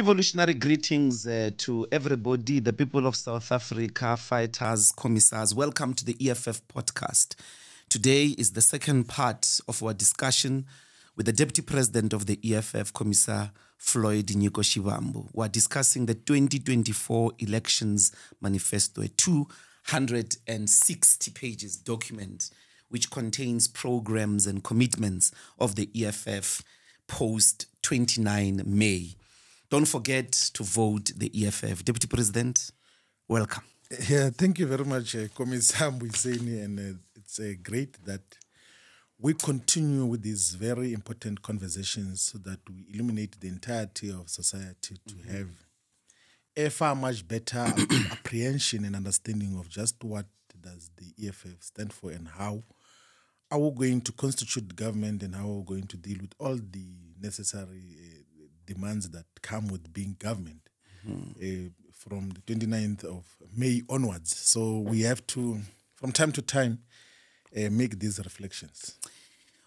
Revolutionary greetings uh, to everybody, the people of South Africa, fighters, commissars. Welcome to the EFF podcast. Today is the second part of our discussion with the Deputy President of the EFF, Commissar Floyd Shivambu. We're discussing the 2024 elections manifesto, a 260 pages document which contains programs and commitments of the EFF post 29 May. Don't forget to vote the EFF. Deputy President, welcome. Yeah, thank you very much, uh, Commissar Mbuyiseni, and uh, it's uh, great that we continue with these very important conversations so that we illuminate the entirety of society to mm-hmm. have a far much better apprehension and understanding of just what does the EFF stand for and how are we going to constitute government and how are we going to deal with all the necessary uh, demands that come with being government mm-hmm. uh, from the 29th of May onwards. So we have to, from time to time, uh, make these reflections.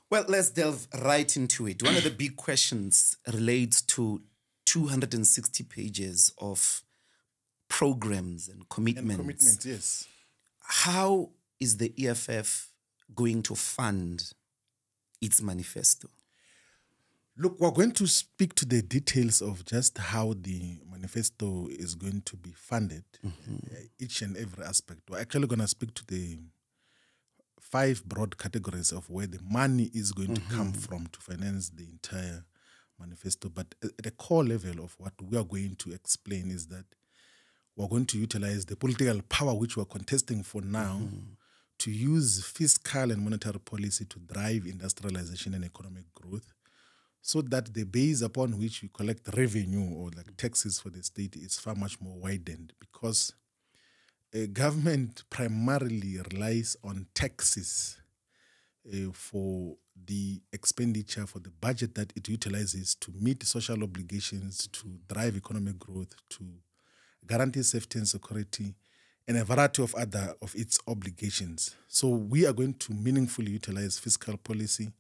Well, let's delve right into it. One of the big questions relates to 260 pages of programs and commitments. And commitments, yes. How is the EFF going to fund its manifesto? Look, we're going to speak to the details of just how the manifesto is going to be funded, mm-hmm. uh, each and every aspect. We're actually going to speak to the five broad categories of where the money is going mm-hmm. to come mm-hmm. from to finance the entire manifesto. But at the core level of what we are going to explain is that we're going to utilize the political power which we're contesting for now mm-hmm. to use fiscal and monetary policy to drive industrialization and economic growth so that the base upon which you collect revenue or like taxes for the state is far much more widened because a government primarily relies on taxes uh, for the expenditure for the budget that it utilizes to meet social obligations, to drive economic growth, to guarantee safety and security, and a variety of other of its obligations. So we are going to meaningfully utilize fiscal policy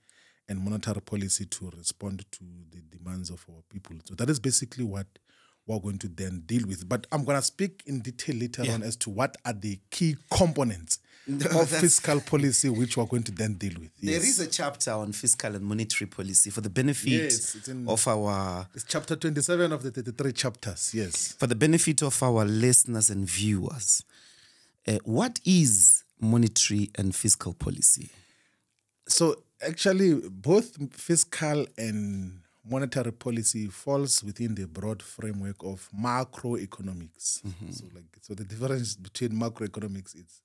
and monetary policy to respond to the demands of our people. So that is basically what we're going to then deal with. But I'm going to speak in detail later yeah. on as to what are the key components of fiscal policy which we're going to then deal with. Yes. There is a chapter on fiscal and monetary policy for the benefit yes, of our. It's chapter 27 of the 33 chapters, yes. For the benefit of our listeners and viewers, uh, what is monetary and fiscal policy? So actually, both fiscal and monetary policy falls within the broad framework of macroeconomics. Mm-hmm. So, like, so the difference between macroeconomics is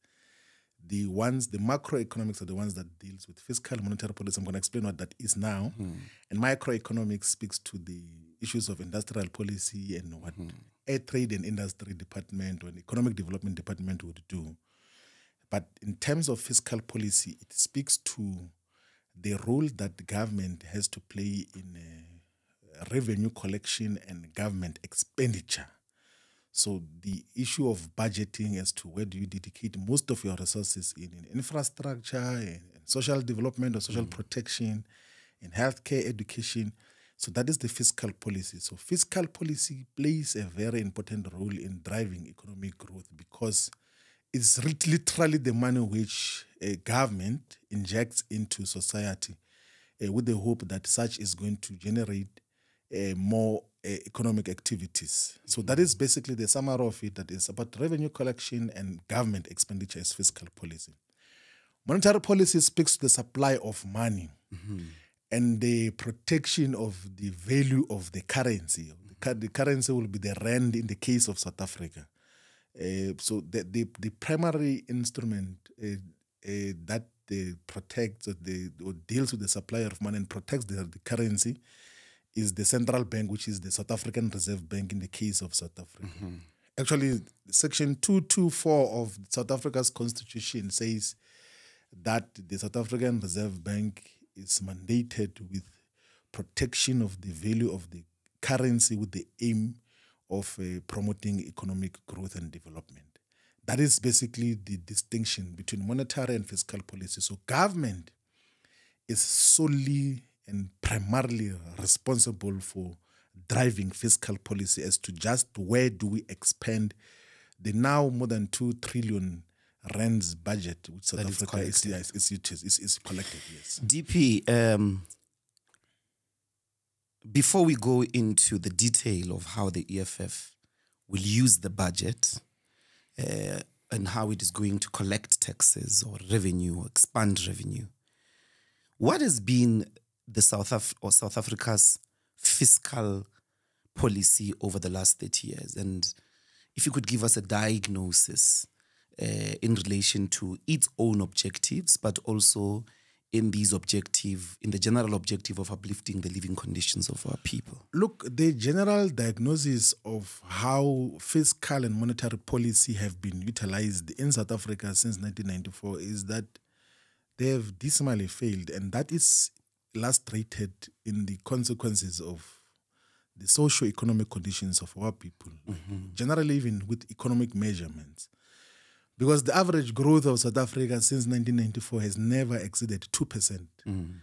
the ones, the macroeconomics are the ones that deals with fiscal monetary policy. I'm going to explain what that is now, mm-hmm. and microeconomics speaks to the issues of industrial policy and what mm-hmm. a trade and industry department or an economic development department would do. But in terms of fiscal policy, it speaks to the role that the government has to play in uh, revenue collection and government expenditure. So the issue of budgeting as to where do you dedicate most of your resources in, in infrastructure, in, in, social development or social mm. protection, in healthcare, education. So that is the fiscal policy. So fiscal policy plays a very important role in driving economic growth because it's literally the money which a government injects into society uh, with the hope that such is going to generate uh, more uh, economic activities. So that is basically the summary of it that is about revenue collection and government expenditure as fiscal policy. Monetary policy speaks to the supply of money mm-hmm. and the protection of the value of the currency. The currency will be the rand in the case of South Africa. Uh, so the, the, the primary instrument uh, uh, that protects the, or deals with the supply of money and protects the, the currency is the central bank, which is the South African Reserve Bank in the case of South Africa. Mm-hmm. Actually, Section 224 of South Africa's constitution says that the South African Reserve Bank is mandated with protection of the value of the currency with the aim of uh, promoting economic growth and development. That is basically the distinction between monetary and fiscal policy. So, government is solely and primarily responsible for driving fiscal policy as to just where do we expend the now more than two trillion rands budget which South That is Africa is, is, is, is, is collected. Yes. DP, um, before we go into the detail of how the EFF will use the budget uh, and how it is going to collect taxes or revenue or expand revenue, what has been the South Af- or South Africa's fiscal policy over the last 30 years? And if you could give us a diagnosis uh, in relation to its own objectives, but also in these objective, in the general objective of uplifting the living conditions of our people. Look, the general diagnosis of how fiscal and monetary policy have been utilized in South Africa since 1994 is that they have dismally failed, and that is illustrated in the consequences of the socio-economic conditions of our people, mm-hmm. generally even with economic measurements. Because the average growth of South Africa since 1994 has never exceeded 2%. Mm.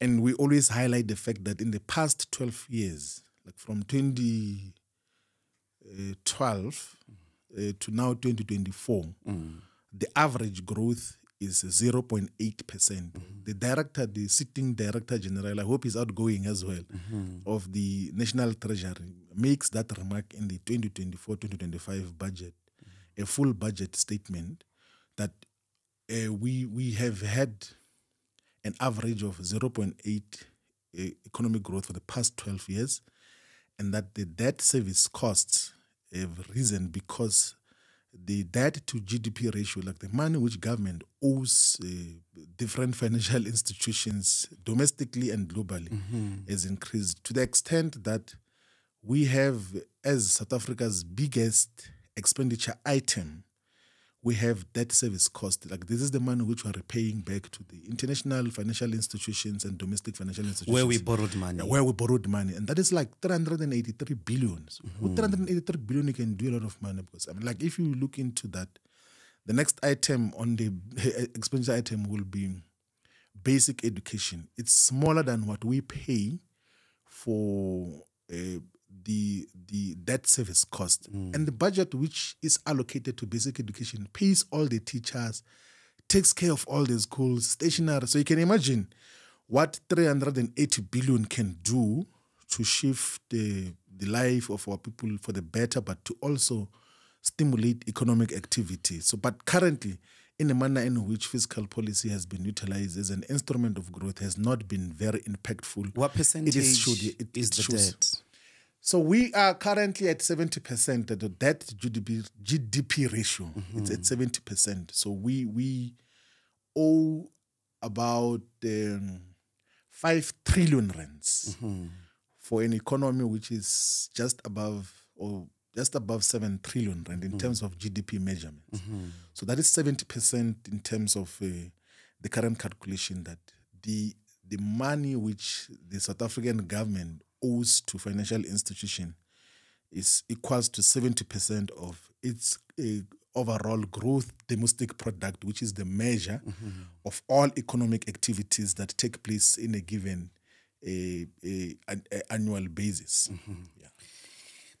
And we always highlight the fact that in the past 12 years, like from 2012 uh, uh, to now 2024, mm. the average growth is 0.8%. percent. Mm-hmm. The director, the sitting director general, I hope he's outgoing as well, mm-hmm. of the National Treasury, makes that remark in the 2024 2025 budget, a full budget statement that uh, we, we have had an average of 0.8 uh, economic growth for the past 12 years, and that the debt service costs have risen because the debt to GDP ratio, like the money which government owes uh, different financial institutions domestically and globally, has increased to the extent that we have, as South Africa's biggest expenditure item, we have debt service cost. Like this is the money which we are repaying back to the international financial institutions and domestic financial institutions. Where we borrowed money. Where we borrowed money. And that is like 383 billion. So With 383 billion, you can do a lot of money. Because, I mean, like, if you look into that, the next item on the expenditure item will be basic education. It's smaller than what we pay for uh, the the debt service cost. Hmm. And the budget which is allocated to basic education pays all the teachers, takes care of all the schools, stationery. So you can imagine what 380 billion can do to shift the, the life of our people for the better, but to also stimulate economic activity. So, but currently, in a manner in which fiscal policy has been utilized as an instrument of growth, has not been very impactful. What percentage It is showed- it- is it the shows- debt? So we are currently at 70%, the debt GDP, GDP ratio. It's at 70%. So we we owe about um, 5 trillion rands for an economy which is just above or just above 7 trillion rand in terms of GDP measurements. So that is 70% in terms of uh, the current calculation that the the money which the South African government owes to financial institution is equals to 70% of its uh, overall growth domestic product, which is the measure of all economic activities that take place in a given a, a, an a annual basis. Yeah.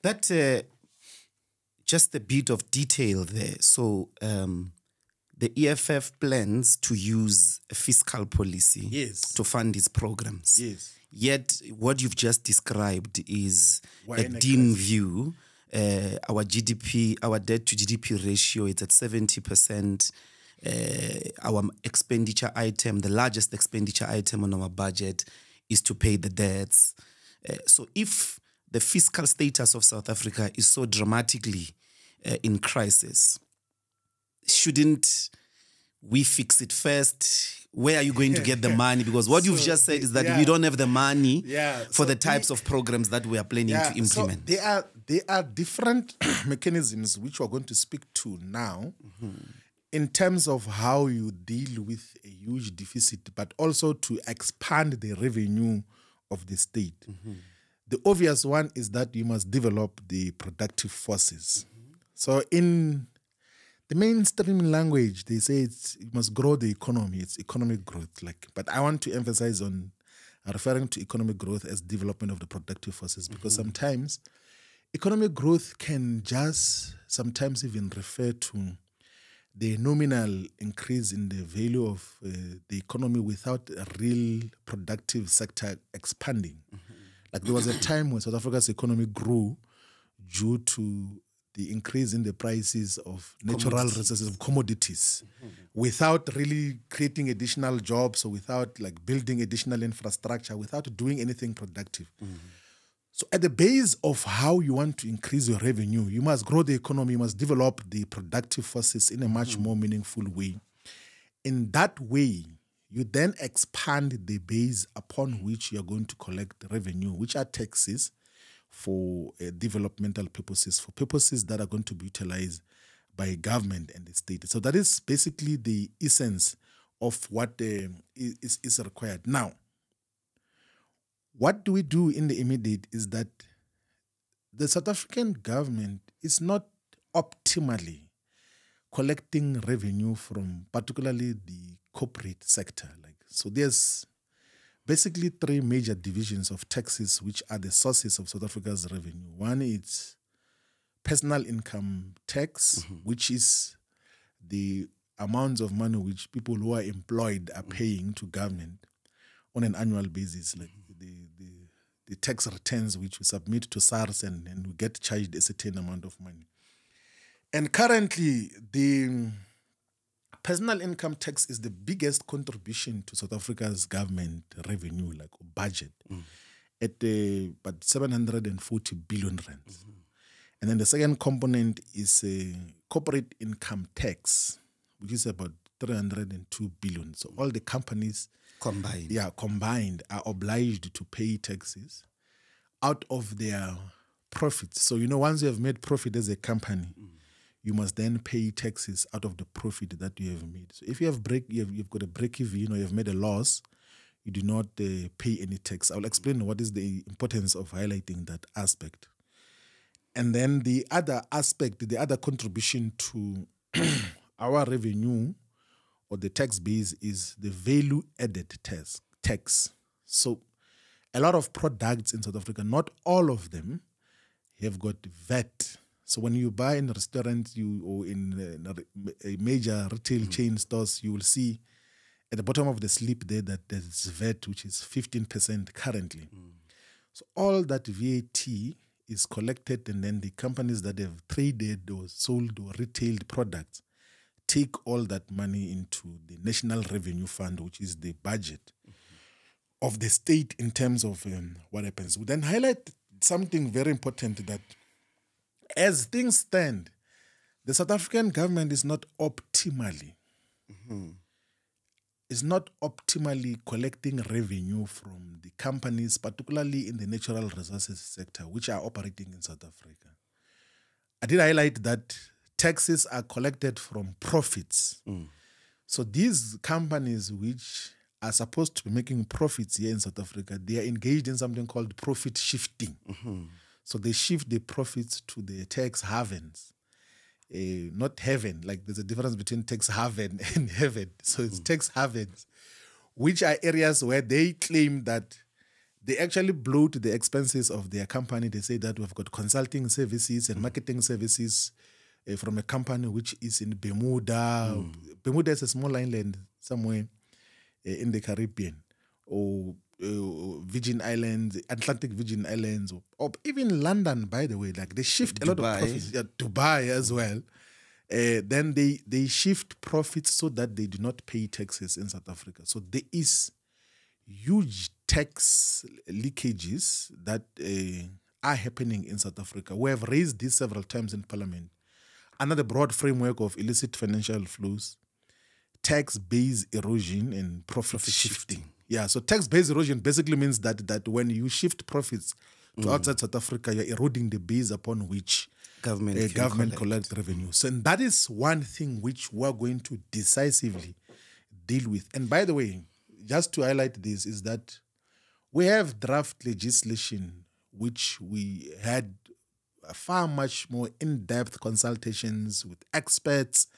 That uh, just a bit of detail there. So um, the EFF plans to use fiscal policy Yes. to fund its programs. Yes. Yet what you've just described is We're a dim view. Uh, our GDP, our debt to GDP ratio, is at seventy percent. Uh, our expenditure item, the largest expenditure item on our budget, is to pay the debts. Uh, so if the fiscal status of South Africa is so dramatically uh, in crisis, shouldn't we fix it first? Where are you going to get the money? Because what you've just said is that yeah. we don't have the money Yeah, for so the types of programs that we are planning to implement. So there are there are different mechanisms which we're going to speak to now mm-hmm. in terms of how you deal with a huge deficit, but also to expand the revenue of the state. Mm-hmm. The obvious one is that you must develop the productive forces. Mm-hmm. So in the mainstream language, they say it's, you must grow the economy. It's economic growth. Like, but I want to emphasize on uh, referring to economic growth as development of the productive forces because mm-hmm. sometimes economic growth can just sometimes even refer to the nominal increase in the value of uh, the economy without a real productive sector expanding. Mm-hmm. Like there was a time when South Africa's economy grew due to the increase in the prices of natural resources of commodities without really creating additional jobs or without like building additional infrastructure without doing anything productive. So at the base of how you want to increase your revenue you must grow the economy you must develop the productive forces in a much more meaningful way. In that way you then expand the base upon which you're going to collect revenue which are taxes for uh, developmental purposes, for purposes that are going to be utilized by government and the state. So that is basically the essence of what uh, is, is required. Now, what do we do in the immediate is that the South African government is not optimally collecting revenue from particularly the corporate sector. Like so there's basically three major divisions of taxes which are the sources of South Africa's revenue. One is personal income tax, mm-hmm. which is the amounts of money which people who are employed are mm-hmm. paying to government on an annual basis, like mm-hmm. the, the, the tax returns which we submit to SARS and, and we get charged a certain amount of money. And currently, the personal income tax is the biggest contribution to South Africa's government revenue, like budget, at uh, about 740 billion rands. And then the second component is uh, corporate income tax, which is about 302 billion. So all the companies Combined. yeah, combined are obliged to pay taxes out of their profits. So you know, once you have made profit as a company, you must then pay taxes out of the profit that you have made. So if you have break, you have, you've got a break even or you have made a loss, you do not uh, pay any tax. I'll explain what is the importance of highlighting that aspect. And then the other aspect, the other contribution to our revenue or the tax base is the value added tax. tax. So a lot of products in South Africa, not all of them, have got VAT. So when you buy in a restaurant you or in a, a major retail chain stores, you will see at the bottom of the slip there that there's VAT, which is 15% currently. So all that VAT is collected, and then the companies that have traded or sold or retailed products take all that money into the National Revenue Fund, which is the budget of the state in terms of um, what happens. We then highlight something very important that as things stand, the South African government is not optimally is not optimally collecting revenue from the companies, particularly in the natural resources sector, which are operating in South Africa. I did highlight that taxes are collected from profits. Mm. So these companies which are supposed to be making profits here in South Africa, they are engaged in something called profit shifting. Mm-hmm. So they shift the profits to the tax havens. Uh, not heaven, like there's a difference between tax haven and heaven. So it's tax havens, which are areas where they claim that they actually bloat the expenses of their company. They say that we've got consulting services and marketing services uh, from a company which is in Bermuda. Bermuda is a small island somewhere uh, in the Caribbean or uh, Virgin Islands, Atlantic Virgin Islands, or, or even London, by the way. Like they shift a lot of profits. Yeah, Dubai as well. Uh, then they they shift profits so that they do not pay taxes in South Africa. So there is huge tax leakages that uh, are happening in South Africa. We have raised this several times in Parliament. Another broad framework of illicit financial flows, tax base erosion, and profit, shifting. Yeah, so tax base erosion basically means that that when you shift profits to mm. outside South Africa, you're eroding the base upon which Government eh, a government collect. collect revenue. So and that is one thing which we're going to decisively deal with. And by the way, just to highlight this is that we have draft legislation which we had far much more in-depth consultations with experts,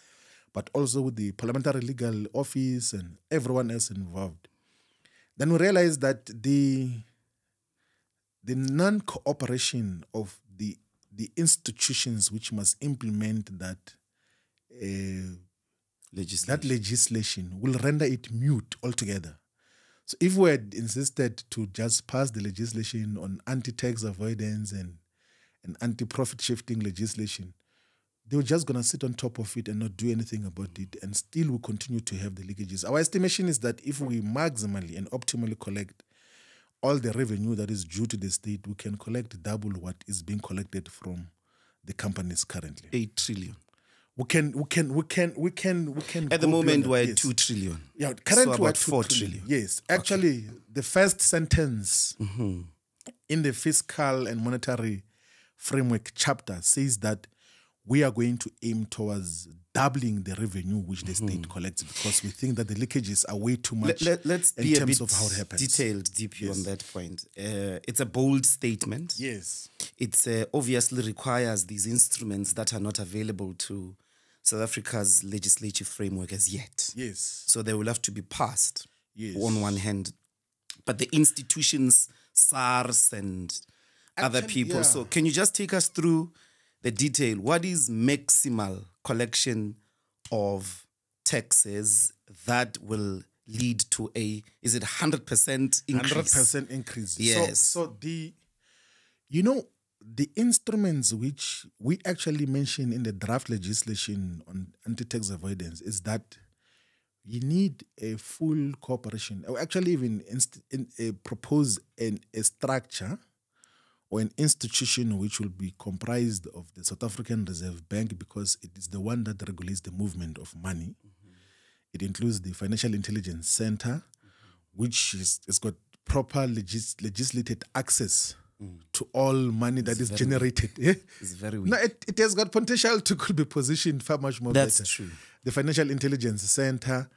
but also with the parliamentary legal office and everyone else involved. Then we realized that the the non-cooperation of the the institutions which must implement that uh, Legislation. that legislation will render it mute altogether. So if we had insisted to just pass the legislation on anti-tax avoidance and, and anti-profit shifting legislation, they were just gonna sit on top of it and not do anything about it, and still we continue to have the leakages. Our estimation is that if we maximally and optimally collect all the revenue that is due to the state, we can collect double what is being collected from the companies currently. 8 trillion. We can, we can, we can, we can, we can. At the moment, we're at Yes. 2 trillion. Yeah, currently so we're at two 4 trillion. trillion. Yes, actually, the first sentence Mm-hmm. in the fiscal and monetary framework chapter says that we are going to aim towards doubling the revenue which the state collects because we think that the leakages are way too much Mm-hmm. Let, us in be a terms bit of how it happens. detailed, deep on that point. Uh, it's a bold statement. Yes. It uh, obviously requires these instruments that are not available to South Africa's legislative framework as yet. Yes. So they will have to be passed Yes. on one hand. But the institutions, SARS and other people. yeah. So can you just take us through the detail? What is maximal collection of taxes that will lead to a, is it 100% increase? Hundred percent increase. Yes. So, so the, you know, the instruments which we actually mention in the draft legislation on anti-tax avoidance is that you need a full cooperation. Actually, even inst- in, uh, propose an, a structure or an institution which will be comprised of the South African Reserve Bank because it is the one that regulates the movement of money. It includes the Financial Intelligence Center, which is, has got proper legis- legislated access to all money that is generated. Eh? It's very weak. No, it, it has got potential to could be positioned far much more That's better. true. The Financial Intelligence Center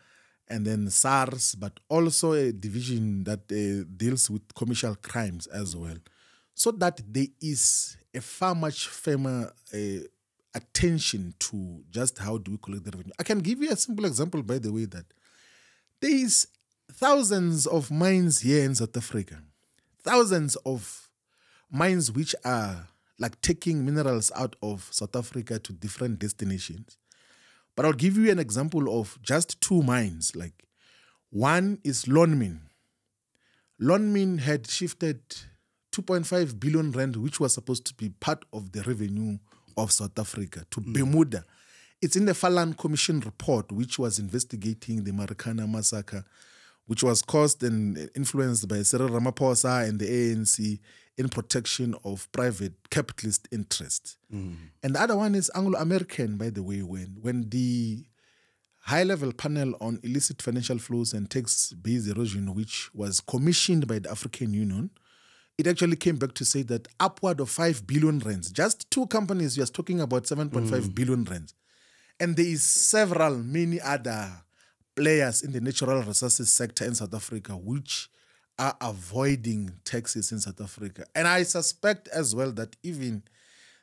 and then SARS, but also a division that uh, deals with commercial crimes as well. So that there is a far much firmer uh, attention to just how do we collect the revenue. I can give you a simple example, by the way, that there is thousands of mines here in South Africa, thousands of mines which are like taking minerals out of South Africa to different destinations. But I'll give you an example of just two mines. Like one is Lonmin. Lonmin had shifted 2.5 billion rand, which was supposed to be part of the revenue of South Africa, to mm. Bermuda. It's in the Farlam Commission report, which was investigating the Marikana massacre, which was caused and influenced by Cyril Ramaphosa and the ANC in protection of private capitalist interests. Mm. And the other one is Anglo American, by the way, when when the high level panel on illicit financial flows and tax base erosion, which was commissioned by the African Union, it actually came back to say that upward of 5 billion rands, just two companies, we are talking about 7.5 billion rands. And there is several, many other players in the natural resources sector in South Africa which are avoiding taxes in South Africa. And I suspect as well that even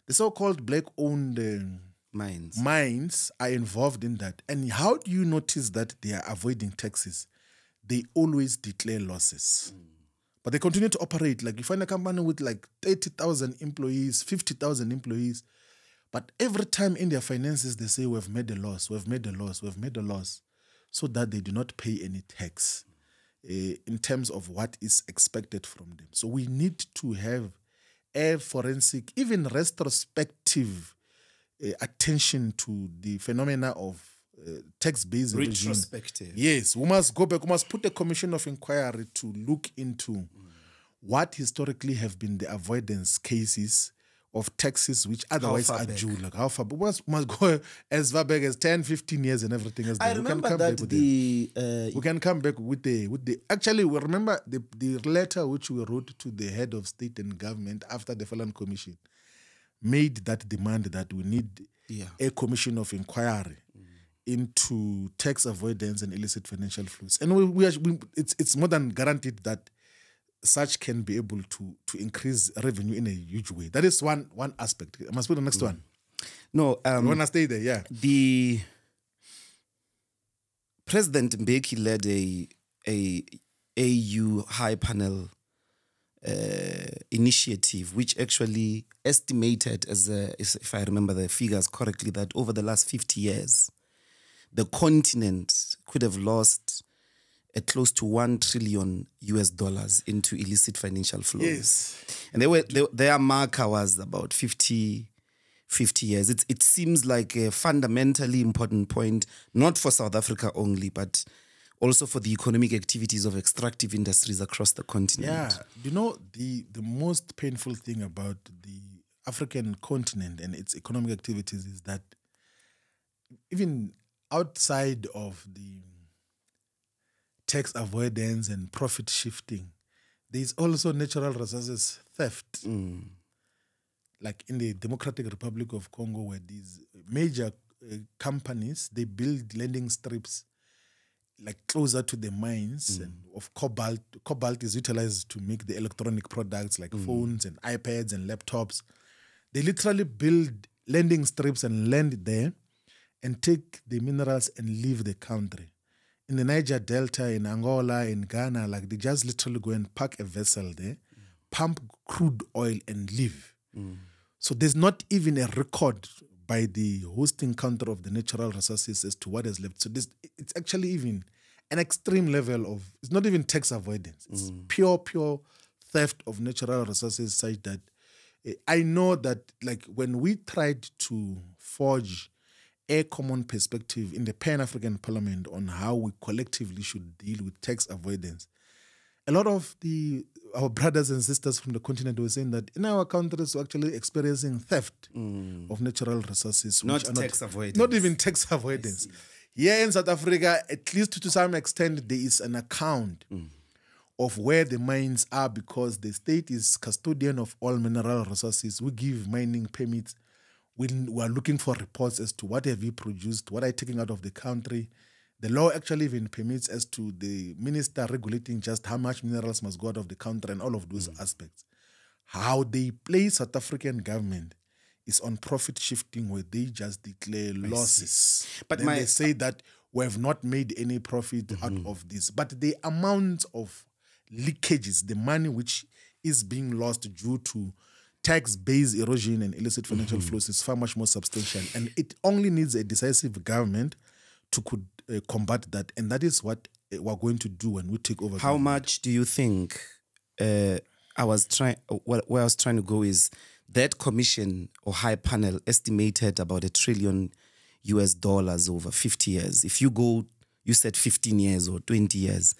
the so-called black-owned um, Mines. mines are involved in that. And how do you notice that they are avoiding taxes? They always declare losses. But they continue to operate. Like you find a company with like 30,000 employees, 50,000 employees. But every time in their finances, they say, We've made a loss, we've made a loss, we've made a loss, so that they do not pay any tax eh, in terms of what is expected from them. So we need to have a forensic, even retrospective uh, attention to the phenomena of uh, evasion. Retrospective. Yes, we must go back. We must put a commission of inquiry to look into what historically have been the avoidance cases of taxes which otherwise are back? due. Like how far? We must, must go as far back as 10, 15 years and everything else. I We can remember come back that with the- the uh, we can come back with the with the actually we remember the the letter which we wrote to the head of state and government after the Farlam Commission made that demand that we need Yeah. a commission of inquiry into tax avoidance and illicit financial flows. And we, we, are, we it's it's more than guaranteed that such can be able to to increase revenue in a huge way. That is one one aspect. I must put the next one. no I um, want to stay there, yeah. the President Mbeki led a a AU High Panel uh, initiative, which actually estimated, as a, if I remember the figures correctly, that over the last 50 years, the continent could have lost a close to 1 trillion US dollars into illicit financial flows. Yes. And they were, they, their marker was about 50, 50 years. It, it seems like a fundamentally important point, not for South Africa only, but also for the economic activities of extractive industries across the continent. Yeah, you know the the most painful thing about the African continent and its economic activities is that even outside of the tax avoidance and profit shifting, there is also natural resources theft. Like in the Democratic Republic of Congo, where these major uh, companies they build landing strips like closer to the mines and of cobalt. Cobalt is utilized to make the electronic products like phones and iPads and laptops. They literally build landing strips and land there and take the minerals and leave the country. In the Niger Delta, in Angola, in Ghana, like they just literally go and park a vessel there, pump crude oil and leave. So there's not even a record by the hosting country of the natural resources as to what is left. So this it's actually even an extreme level of it's not even tax avoidance. It's pure, pure theft of natural resources such that eh, I know that like when we tried to forge a common perspective in the Pan African Parliament on how we collectively should deal with tax avoidance, a lot of the our brothers and sisters from the continent were saying that in our countries we're actually experiencing theft mm. of natural resources, which Not are tax avoidance. not even tax avoidance. Here in South Africa, at least to some extent, there is an account mm. of where the mines are because the state is custodian of all mineral resources. We give mining permits. We, we are looking for reports as to what have you produced, what are you taking out of the country. The law actually even permits as to the minister regulating just how much minerals must go out of the country and all of those mm. aspects. How they play South African government is on profit shifting where they just declare losses. But Then my- they say that we have not made any profit out mm-hmm. of this. But the amount of leakages, the money which is being lost due to tax base erosion and illicit financial flows is far much more substantial. And it only needs a decisive government to could uh, combat that. And that is what uh, we're going to do when we take over. How government. much do you think? Uh, I was trying. Where I was trying to go is that commission or high panel estimated about a trillion US dollars over 50 years. If you go, you said 15 years or 20 years.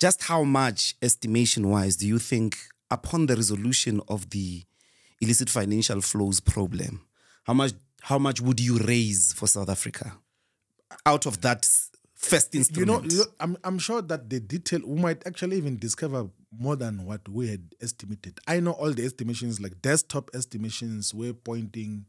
Just how much, estimation wise, do you think, upon the resolution of the illicit financial flows problem, how much how much would you raise for South Africa out of that first instrument? you know, I'm, I'm sure that the detail we might actually even discover more than what we had estimated. I know all the estimations, like desktop estimations, were pointing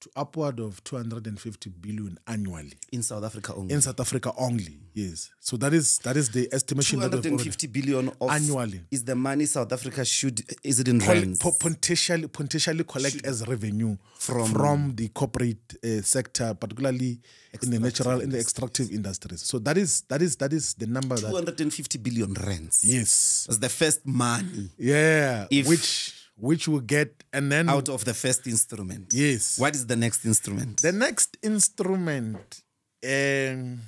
to upward of 250 billion annually in South Africa only. in South Africa only. Yes, so that is that is the estimation that we've already- 250 billion of Annually. is the money South Africa should is it in rands potentially potentially collect as revenue From- from the corporate uh, sector, particularly in the natural in the extractive industries. So that is that is that is the number that 250 billion rands yes that's the first money Yeah, If- which which will get and then out of the first instrument Yes. what is the next instrument the next instrument um,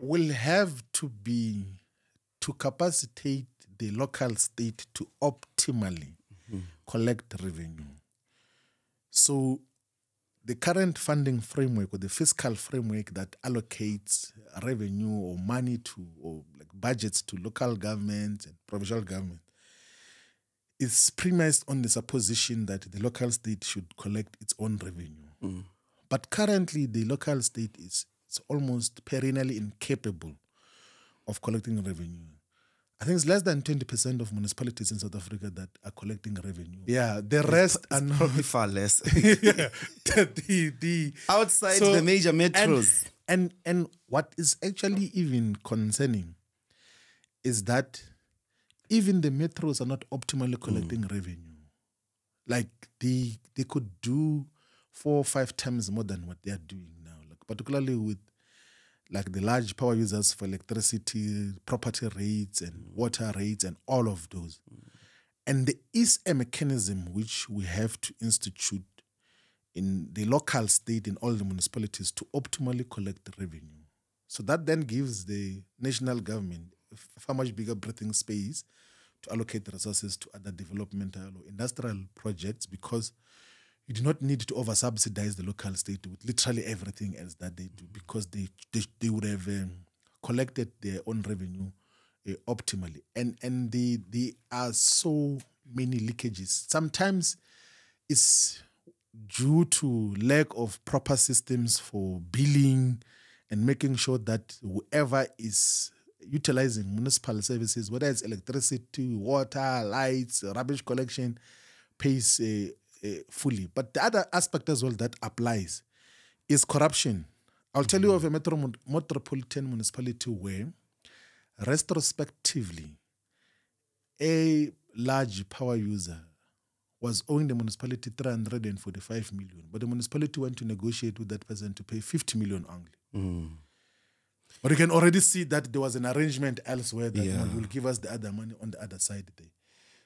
will have to be to capacitate the local state to optimally collect revenue. So the current funding framework or the fiscal framework that allocates revenue or money to or like budgets to local governments and provincial government is premised on the supposition that the local state should collect its own revenue. Mm. But currently, the local state is, is almost perennially incapable of collecting revenue. I think it's less than 20% of municipalities in South Africa that are collecting revenue. Yeah, the rest are not. probably far less yeah, the, the, outside So- the major and, metros and and what is actually even concerning is that even the metros are not optimally collecting mm. revenue. Like they they could do four or five times more than what they are doing now. Like particularly with like the large power users for electricity, property rates, and mm. water rates, and all of those. Mm. And there is a mechanism which we have to institute in the local state in all the municipalities to optimally collect revenue. So that then gives the national government far much bigger breathing space to allocate the resources to other developmental or industrial projects because you do not need to over subsidize the local state with literally everything else that they do because they they, they would have um, collected their own revenue uh, optimally. And and they they are so many leakages. Sometimes it's due to lack of proper systems for billing and making sure that whoever is utilizing municipal services, whether it's electricity, water, lights, rubbish collection, pays uh, uh, fully. But the other aspect as well that applies is corruption. I'll tell you of a metro- metropolitan municipality where, retrospectively, a large power user was owing the municipality 345 million, but the municipality went to negotiate with that person to pay 50 million only. But you can already see that there was an arrangement elsewhere that Yeah. will give us the other money on the other side there.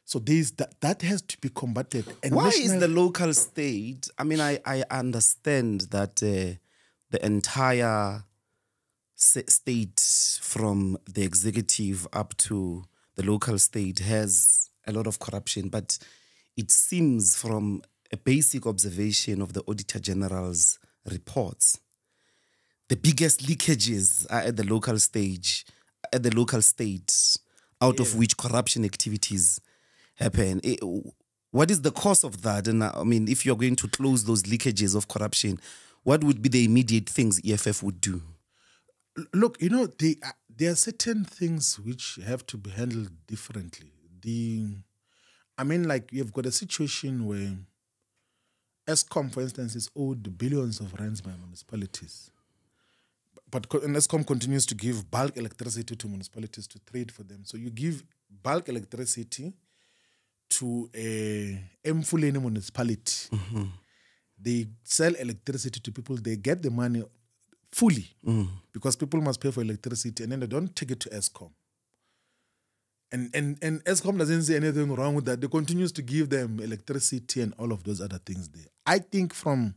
So there's that that has to be combated. And Why is the local state? I mean, I, I understand that uh, the entire state, from the executive up to the local state, has a lot of corruption, but it seems from a basic observation of the Auditor General's reports, the biggest leakages are at the local stage, at the local state, out of which corruption activities happen. Eh, what is the cause of that? And uh, I mean, if you're going to close those leakages of corruption, what would be the immediate things EFF would do? look, you know, they, uh, there are certain things which have to be handled differently. The, I mean, like you've got a situation where Eskom, for instance, is owed billions of rands by municipalities. But and Eskom continues to give bulk electricity to municipalities to trade for them. So you give bulk electricity to eh, a Mfuleni municipality. Mm-hmm. They sell electricity to people. They get the money fully mm. because people must pay for electricity and then they don't take it to Eskom. And, and and Eskom doesn't see anything wrong with that. They continues to give them electricity and all of those other things there. I think from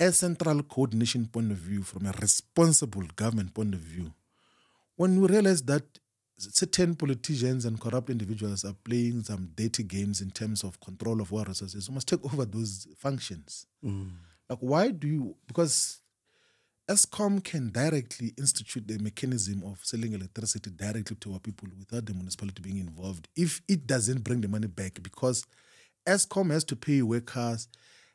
a central coordination point of view, from a responsible government point of view, when we realize that certain politicians and corrupt individuals are playing some dirty games in terms of control of our resources, we must take over those functions. Mm. Like, why do you? Because Eskom can directly institute the mechanism of selling electricity directly to our people without the municipality being involved if it doesn't bring the money back because Eskom has to pay workers,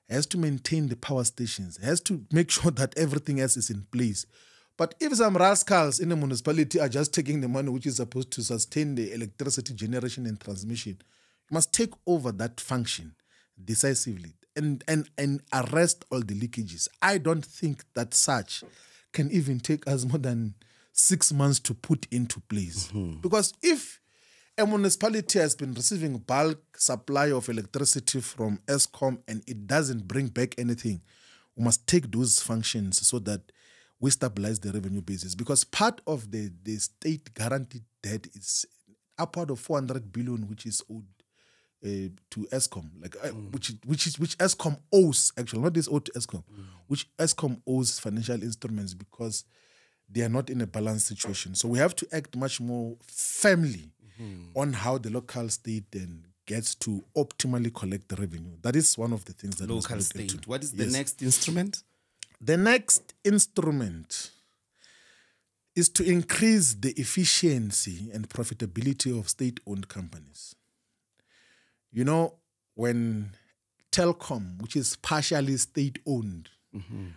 has to maintain the power stations, has to make sure that everything else is in place. But if some rascals in the municipality are just taking the money which is supposed to sustain the electricity generation and transmission, you must take over that function decisively and, and, and arrest all the leakages. I don't think that such can even take us more than six months to put into place. Mm-hmm. Because if a municipality has been receiving bulk supply of electricity from Eskom and it doesn't bring back anything, we must take those functions so that we stabilize the revenue basis. Because part of the, the state guaranteed debt is upward of 400 billion, which is owed uh, to Eskom, like uh, which which is which Eskom owes actually, not this owed to Eskom, which Eskom owes financial instruments because they are not in a balanced situation. So we have to act much more firmly Hmm. on how the local state then gets to optimally collect the revenue. That is one of the things that Local state. What is the next instrument? The next instrument is to increase the efficiency and profitability of state owned companies. You know, when Telkom, which is partially state owned, mm-hmm.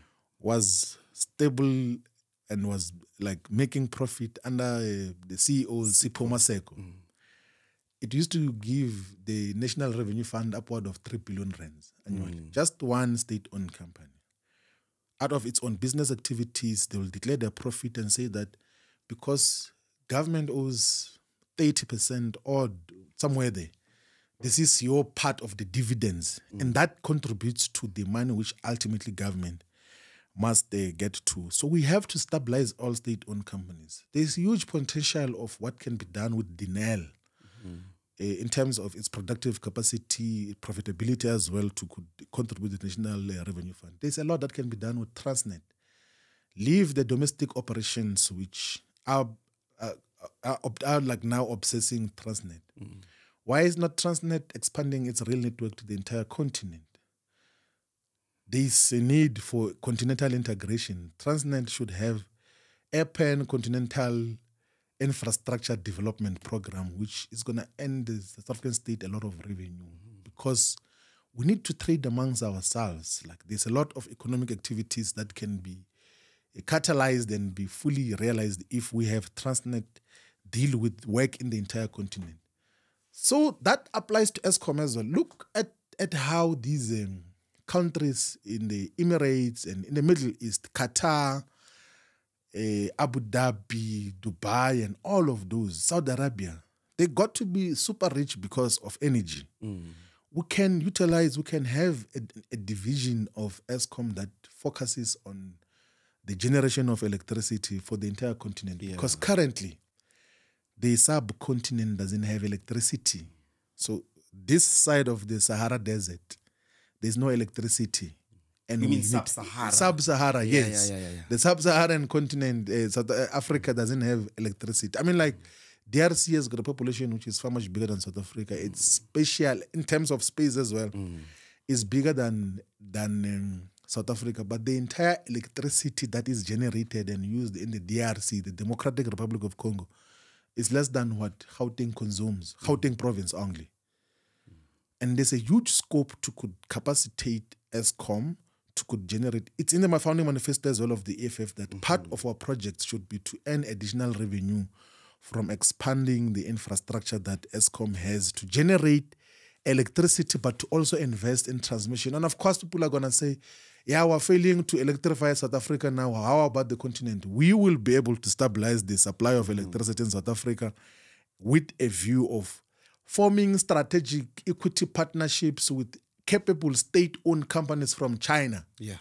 was stable and was like making profit under uh, the CEO Sipho Maseko, mm. it used to give the National Revenue Fund upward of 3 billion rands annually. Mm. Just one state owned company. Out of its own business activities, they will declare their profit and say that because government owes 30% or somewhere there, this is your part of the dividends. Mm. And that contributes to the money which ultimately government must uh, get to. So we have to stabilize all state-owned companies. There's huge potential of what can be done with Denel uh, in terms of its productive capacity, profitability as well to could contribute to the national uh, revenue fund. There's a lot that can be done with Transnet. Leave the domestic operations, which are, are, are, are like now obsessing Transnet. Why is not Transnet expanding its rail network to the entire continent? There's a need for continental integration. Transnet should have a pan continental infrastructure development program, which is going to end the South African state a lot of revenue because we need to trade amongst ourselves. Like there's a lot of economic activities that can be catalyzed and be fully realized if we have Transnet deal with work in the entire continent. So that applies to Eskom as well. Look at, at how these um, countries in the Emirates and in the Middle East, Qatar, uh, Abu Dhabi, Dubai, and all of those, Saudi Arabia, they got to be super rich because of energy. We can utilize, we can have a, a division of Eskom that focuses on the generation of electricity for the entire continent. Because currently, the subcontinent doesn't have electricity. So this side of the Sahara Desert, there's no electricity. And You mean sub-Sahara? Sub-Sahara, yes. yeah, yeah, yeah, yeah. The sub-Saharan continent, uh, South uh, Africa doesn't have electricity. I mean, like DRC has got a population which is far much bigger than South Africa. It's spatial in terms of space as well. It's bigger than than um, South Africa, but the entire electricity that is generated and used in the DRC, the Democratic Republic of Congo, is less than what Gauteng consumes. Gauteng province only and there's a huge scope to could capacitate Eskom to could generate. It's in the founding manifesto as well of the EFF that part mhm. of our project should be to earn additional revenue from expanding the infrastructure that Eskom has to generate electricity, but to also invest in transmission. And of course, people are gonna say, "Yeah, we're failing to electrify South Africa now. How about the continent? We will be able to stabilize the supply of mm. electricity in South Africa." with a view of forming strategic equity partnerships with capable state-owned companies from China Yeah.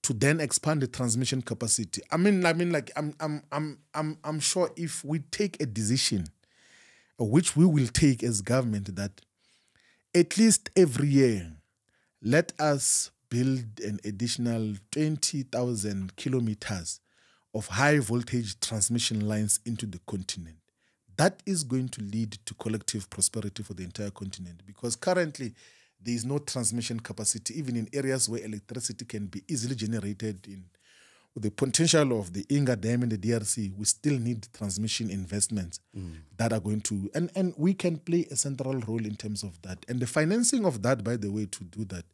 to then expand the transmission capacity. I mean, I mean, like I'm, I'm, I'm, I'm, I'm sure if we take a decision, uh, which we will take as government, that at least every year, let us build an additional twenty thousand kilometers of high voltage transmission lines into the continent. That is going to lead to collective prosperity for the entire continent because currently there is no transmission capacity, even in areas where electricity can be easily generated in with the potential of the Inga Dam in the DRC, we still need transmission investments mm. that are going to, and, and we can play a central role in terms of that. And the financing of that, by the way, to do that,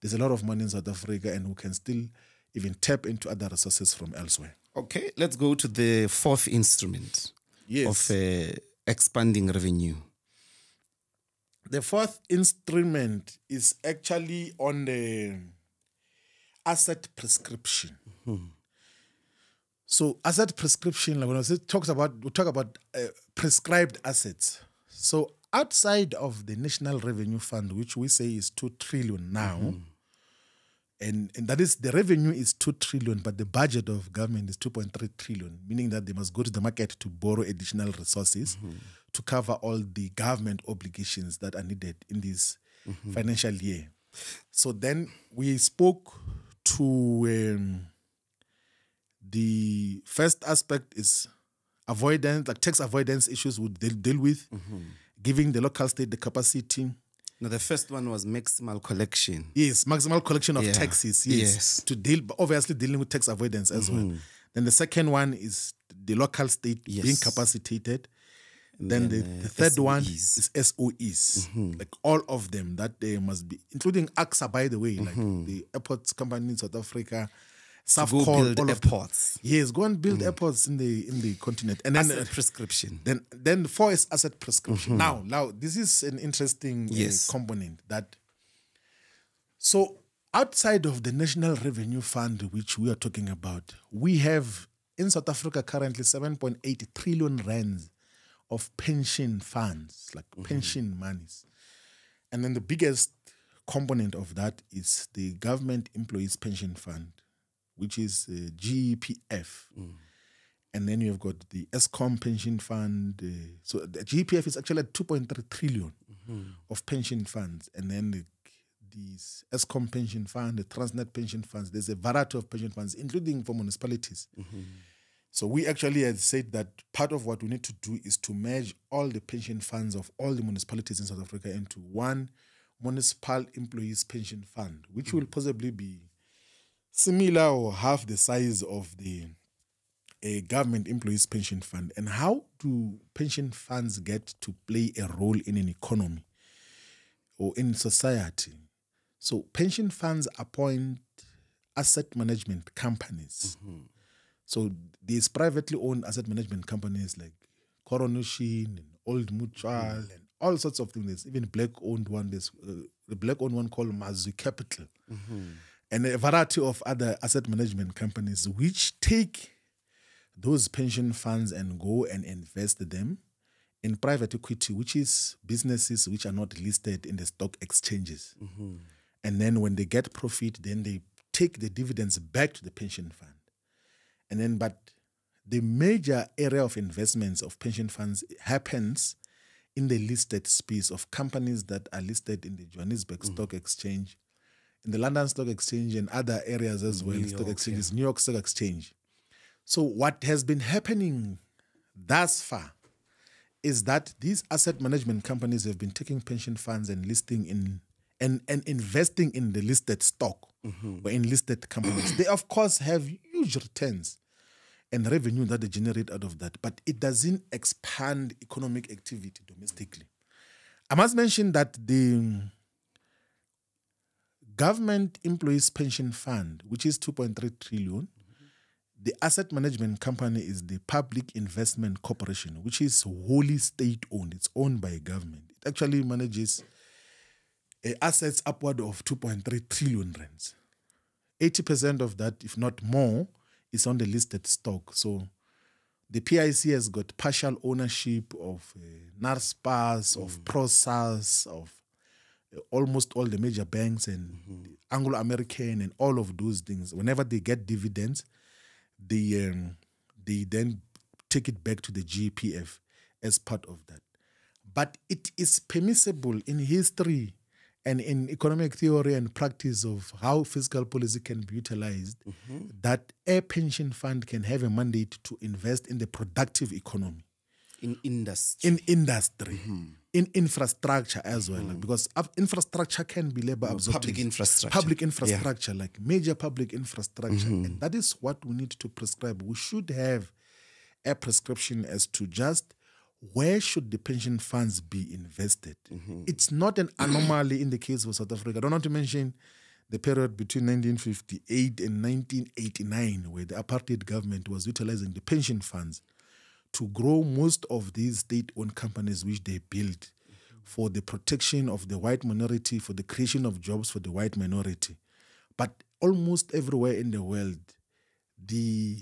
there's a lot of money in South Africa, and we can still even tap into other resources from elsewhere. Okay, let's go to the fourth instrument Yes. of uh, expanding revenue. The fourth instrument is actually on the asset prescription. So asset prescription, like when I say talks about, we talk about uh, prescribed assets. So outside of the National Revenue Fund, which we say is two trillion now, and, and that is the revenue is 2 trillion but the budget of government is 2.3 trillion meaning that they must go to the market to borrow additional resources mm-hmm. to cover all the government obligations that are needed in this mm-hmm. financial year. So then we spoke to um, the first aspect is avoidance like tax avoidance issues would deal, deal with mm-hmm. giving the local state the capacity Now, the first one was maximal collection. Yes, maximal collection of Yeah. taxes. Yes. Yes. To deal, obviously dealing with tax avoidance as well. Mm-hmm. Then the second one is the local state being Yes. capacitated. then, the, then, uh, the third one SOEs. is SOEs, mm-hmm. like all of them that they must be, including ACSA, by the way, like mm-hmm. the airports company in South Africa, Go Safcon, build all of them. airports. Yes, go and build airports in the in the continent, and then Asset uh, prescription. then then four is asset prescription. Now, now this is an interesting uh, component that. So outside of the National Revenue Fund, which we are talking about, we have in South Africa currently 7.8 trillion rands of pension funds, like pension monies. And then the biggest component of that is the government employees pension fund, which is uh, GPF. And then you've got the Eskom pension fund. Uh, so the GPF is actually at 2.3 trillion of pension funds. And then the, these Eskom pension fund, the Transnet pension funds, there's a variety of pension funds, including for municipalities. So we actually had said that part of what we need to do is to merge all the pension funds of all the municipalities in South Africa into one municipal employees pension fund, which will possibly be similar or half the size of the a government employees pension fund. And how do pension funds get to play a role in an economy or in society? So pension funds appoint asset management companies. Mm-hmm. So these privately owned asset management companies like Coronation and Old Mutual mm. and all sorts of things. There's even black owned one. There's uh, the black owned one called Mazi Capital, mm-hmm. And a variety of other asset management companies which take those pension funds and go and invest them in private equity, which is businesses which are not listed in the stock exchanges. Mm-hmm. And then when they get profit, then they take the dividends back to the pension fund. And then, but the major area of investments of pension funds happens in the listed space of companies that are listed in the Johannesburg mm. Stock Exchange, in the London Stock Exchange, and other areas as well. Stock exchanges, New York Stock Exchange. So, what has been happening thus far is that these asset management companies have been taking pension funds and listing in and, and investing in the listed stock mm-hmm. or in listed companies. they of course have huge returns and revenue that they generate out of that, but it doesn't expand economic activity domestically. I must mention that the government employees pension fund, which is 2.3 trillion, the asset management company is the Public Investment Corporation, which is wholly state owned. It's owned by government. It actually manages uh, assets upward of 2.3 trillion rands. 80% of that, if not more, is on the listed stock. So the PIC has got partial ownership of uh, Naspers, of Prosus, of almost all the major banks and mm-hmm. Anglo American and all of those things. Whenever they get dividends, they um, they then take it back to the GPF as part of that. But it is permissible in history and in economic theory and practice of how fiscal policy can be utilized mm-hmm. that a pension fund can have a mandate to invest in the productive economy in industry. in industry, mm-hmm. In infrastructure as well, like, mm. because infrastructure can be labor absorptive. public infrastructure. Public infrastructure, like major public infrastructure, mm-hmm. and that is what we need to prescribe. We should have a prescription as to just where should the pension funds be invested. Mm-hmm. It's not an anomaly in the case of South Africa. I don't want to mention the period between 1958 and 1989, where the apartheid government was utilizing the pension funds to grow most of these state-owned companies which they build for the protection of the white minority, for the creation of jobs for the white minority. But almost everywhere in the world, the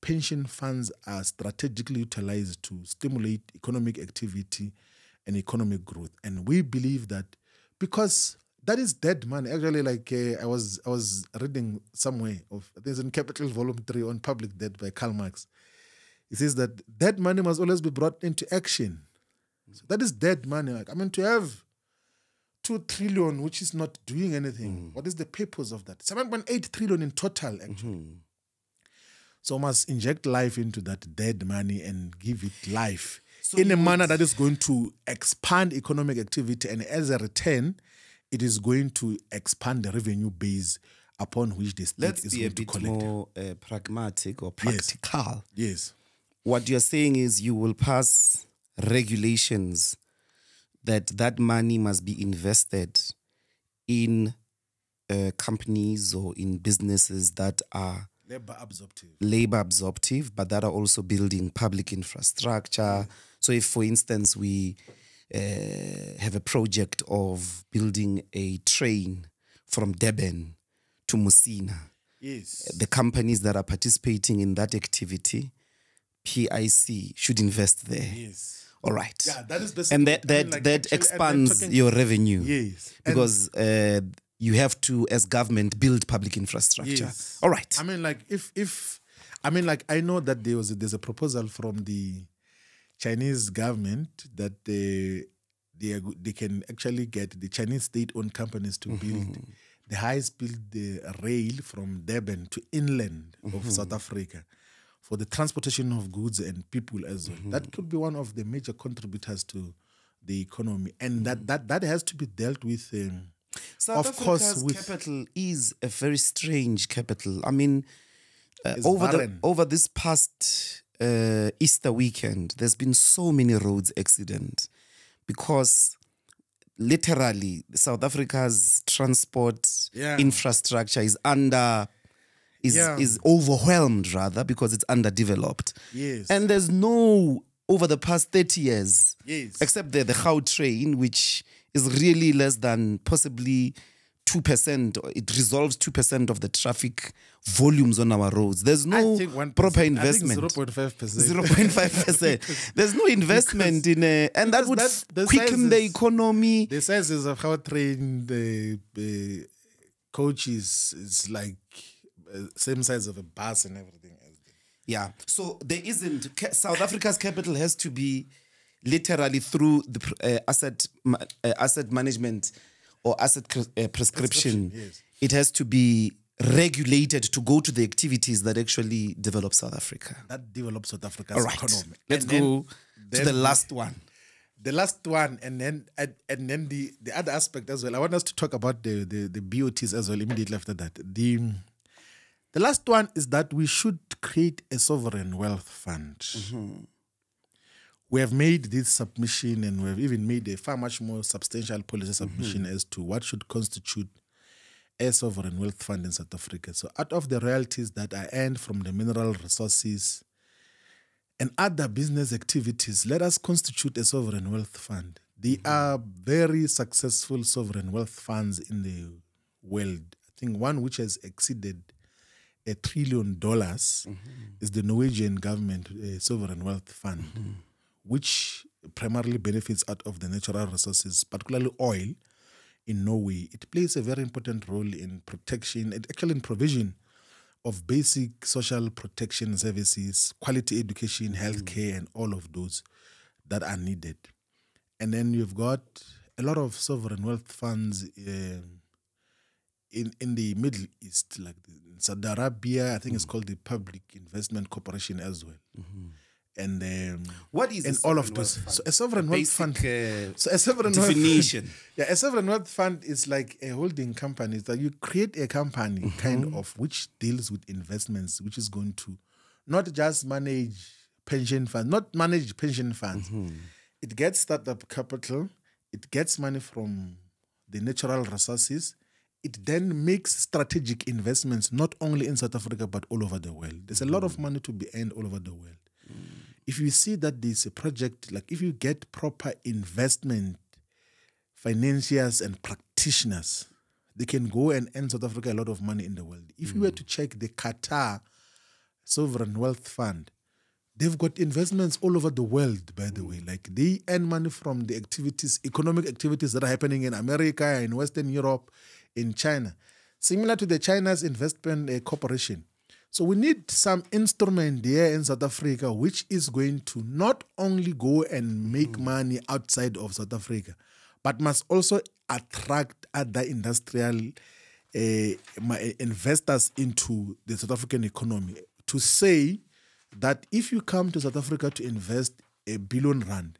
pension funds are strategically utilized to stimulate economic activity and economic growth. And we believe that because that is dead money. Actually, like uh, I was I was reading somewhere of there's in Capital Volume Three on public debt by Karl Marx. He says that dead money must always be brought into action. So that is dead money. Like I mean, to have two trillion, which is not doing anything. What is the purpose of that? Seven point eight trillion in total, actually. So must inject life into that dead money and give it life in a manner that is going to expand economic activity, and as a return, it is going to expand the revenue base upon which the state Let's is be a going to bit collect. more uh, pragmatic or practical. Yes. What you're saying is you will pass regulations that that money must be invested in uh, companies or in businesses that are Labor absorptive. labor absorptive, but that are also building public infrastructure. So, if, for instance, we uh, have a project of building a train from Durban to Musina, Yes. the companies that are participating in that activity, PIC should invest there. Yes. All right. Yeah, that is basically. and that I mean, that like, that actually, expands your revenue. Yes. Because uh, you have to, as government, build public infrastructure. Yes. All right. I mean, like if if I mean, like I know that there was a, there's a proposal from the Chinese government that they they are, they can actually get the Chinese state-owned companies to build the high-speed uh, rail from Durban to inland of South Africa for the transportation of goods and people as well. That could be one of the major contributors to the economy, and that that that has to be dealt with. Um, South of course, Africa's with capital is a very strange capital. I mean, uh, over the over this past uh, Easter weekend, there's been so many roads accidents because literally South Africa's transport Yeah. infrastructure is under is Yeah. is overwhelmed rather because it's underdeveloped. Yes. And there's no over the past 30 years Yes. except the the Gautrain, which is really less than possibly two percent. It resolves two percent of the traffic volumes on our roads. There's no I think one proper investment. Zero point five percent. Zero point five percent. There's no investment in a, and that would that- the quicken the economy. The sizes of how trained the, the coaches is like uh, same size of a bus and everything. Yeah. So there isn't South Africa's capital has to be literally through the uh, asset ma- uh, asset management or asset uh, prescription. Yes. It has to be regulated to go to the activities that actually develop South Africa. That develops South Africa's All right. economy. Let's And then- go to then the last one. the last one, and then and, and then the the other aspect as well. I want us to talk about the the, the BOTs as well immediately after that. The the last one is that we should create a sovereign wealth fund. We have made this submission, and we have even made a far much more substantial policy submission as to what should constitute a sovereign wealth fund in South Africa. So, out of the royalties that are earned from the mineral resources and other business activities, let us constitute a sovereign wealth fund. There are very successful sovereign wealth funds in the world. I think one which has exceeded a trillion dollars is the Norwegian government uh, sovereign wealth fund, which primarily benefits out of the natural resources, particularly oil in Norway. It plays a very important role in protection, and actually in provision of basic social protection services, quality education, healthcare, and all of those that are needed. And then you've got a lot of sovereign wealth funds um, in in the Middle East, like Saudi Arabia. I think it's called the Public Investment Corporation as well. And um, What is and all of those? fund? So a sovereign wealth fund. uh, So a sovereign definition. Wealth, yeah, a sovereign wealth fund is like a holding company. Like you create a company Mm-hmm. kind of which deals with investments, which is going to not just manage pension funds, not manage pension funds. Mm-hmm. It gets startup capital. It gets money from the natural resources. It then makes strategic investments not only in South Africa but all over the world. There's a lot of mm. money to be earned all over the world if you see that there's a project, like if you get proper investment financiers and practitioners, they can go and earn South Africa a lot of money in the world. If you were mm. to check the Qatar Sovereign Wealth Fund, they've got investments all over the world, by the way. Like they earn money from the activities, economic activities that are happening in America, in Western Europe, in China. Similar to the China's investment uh, corporation. So we need some instrument here in South Africa which is going to not only go and make money outside of South Africa, but must also attract other industrial uh, eh, investors into the South African economy. To say that if you come to South Africa to invest a billion rand,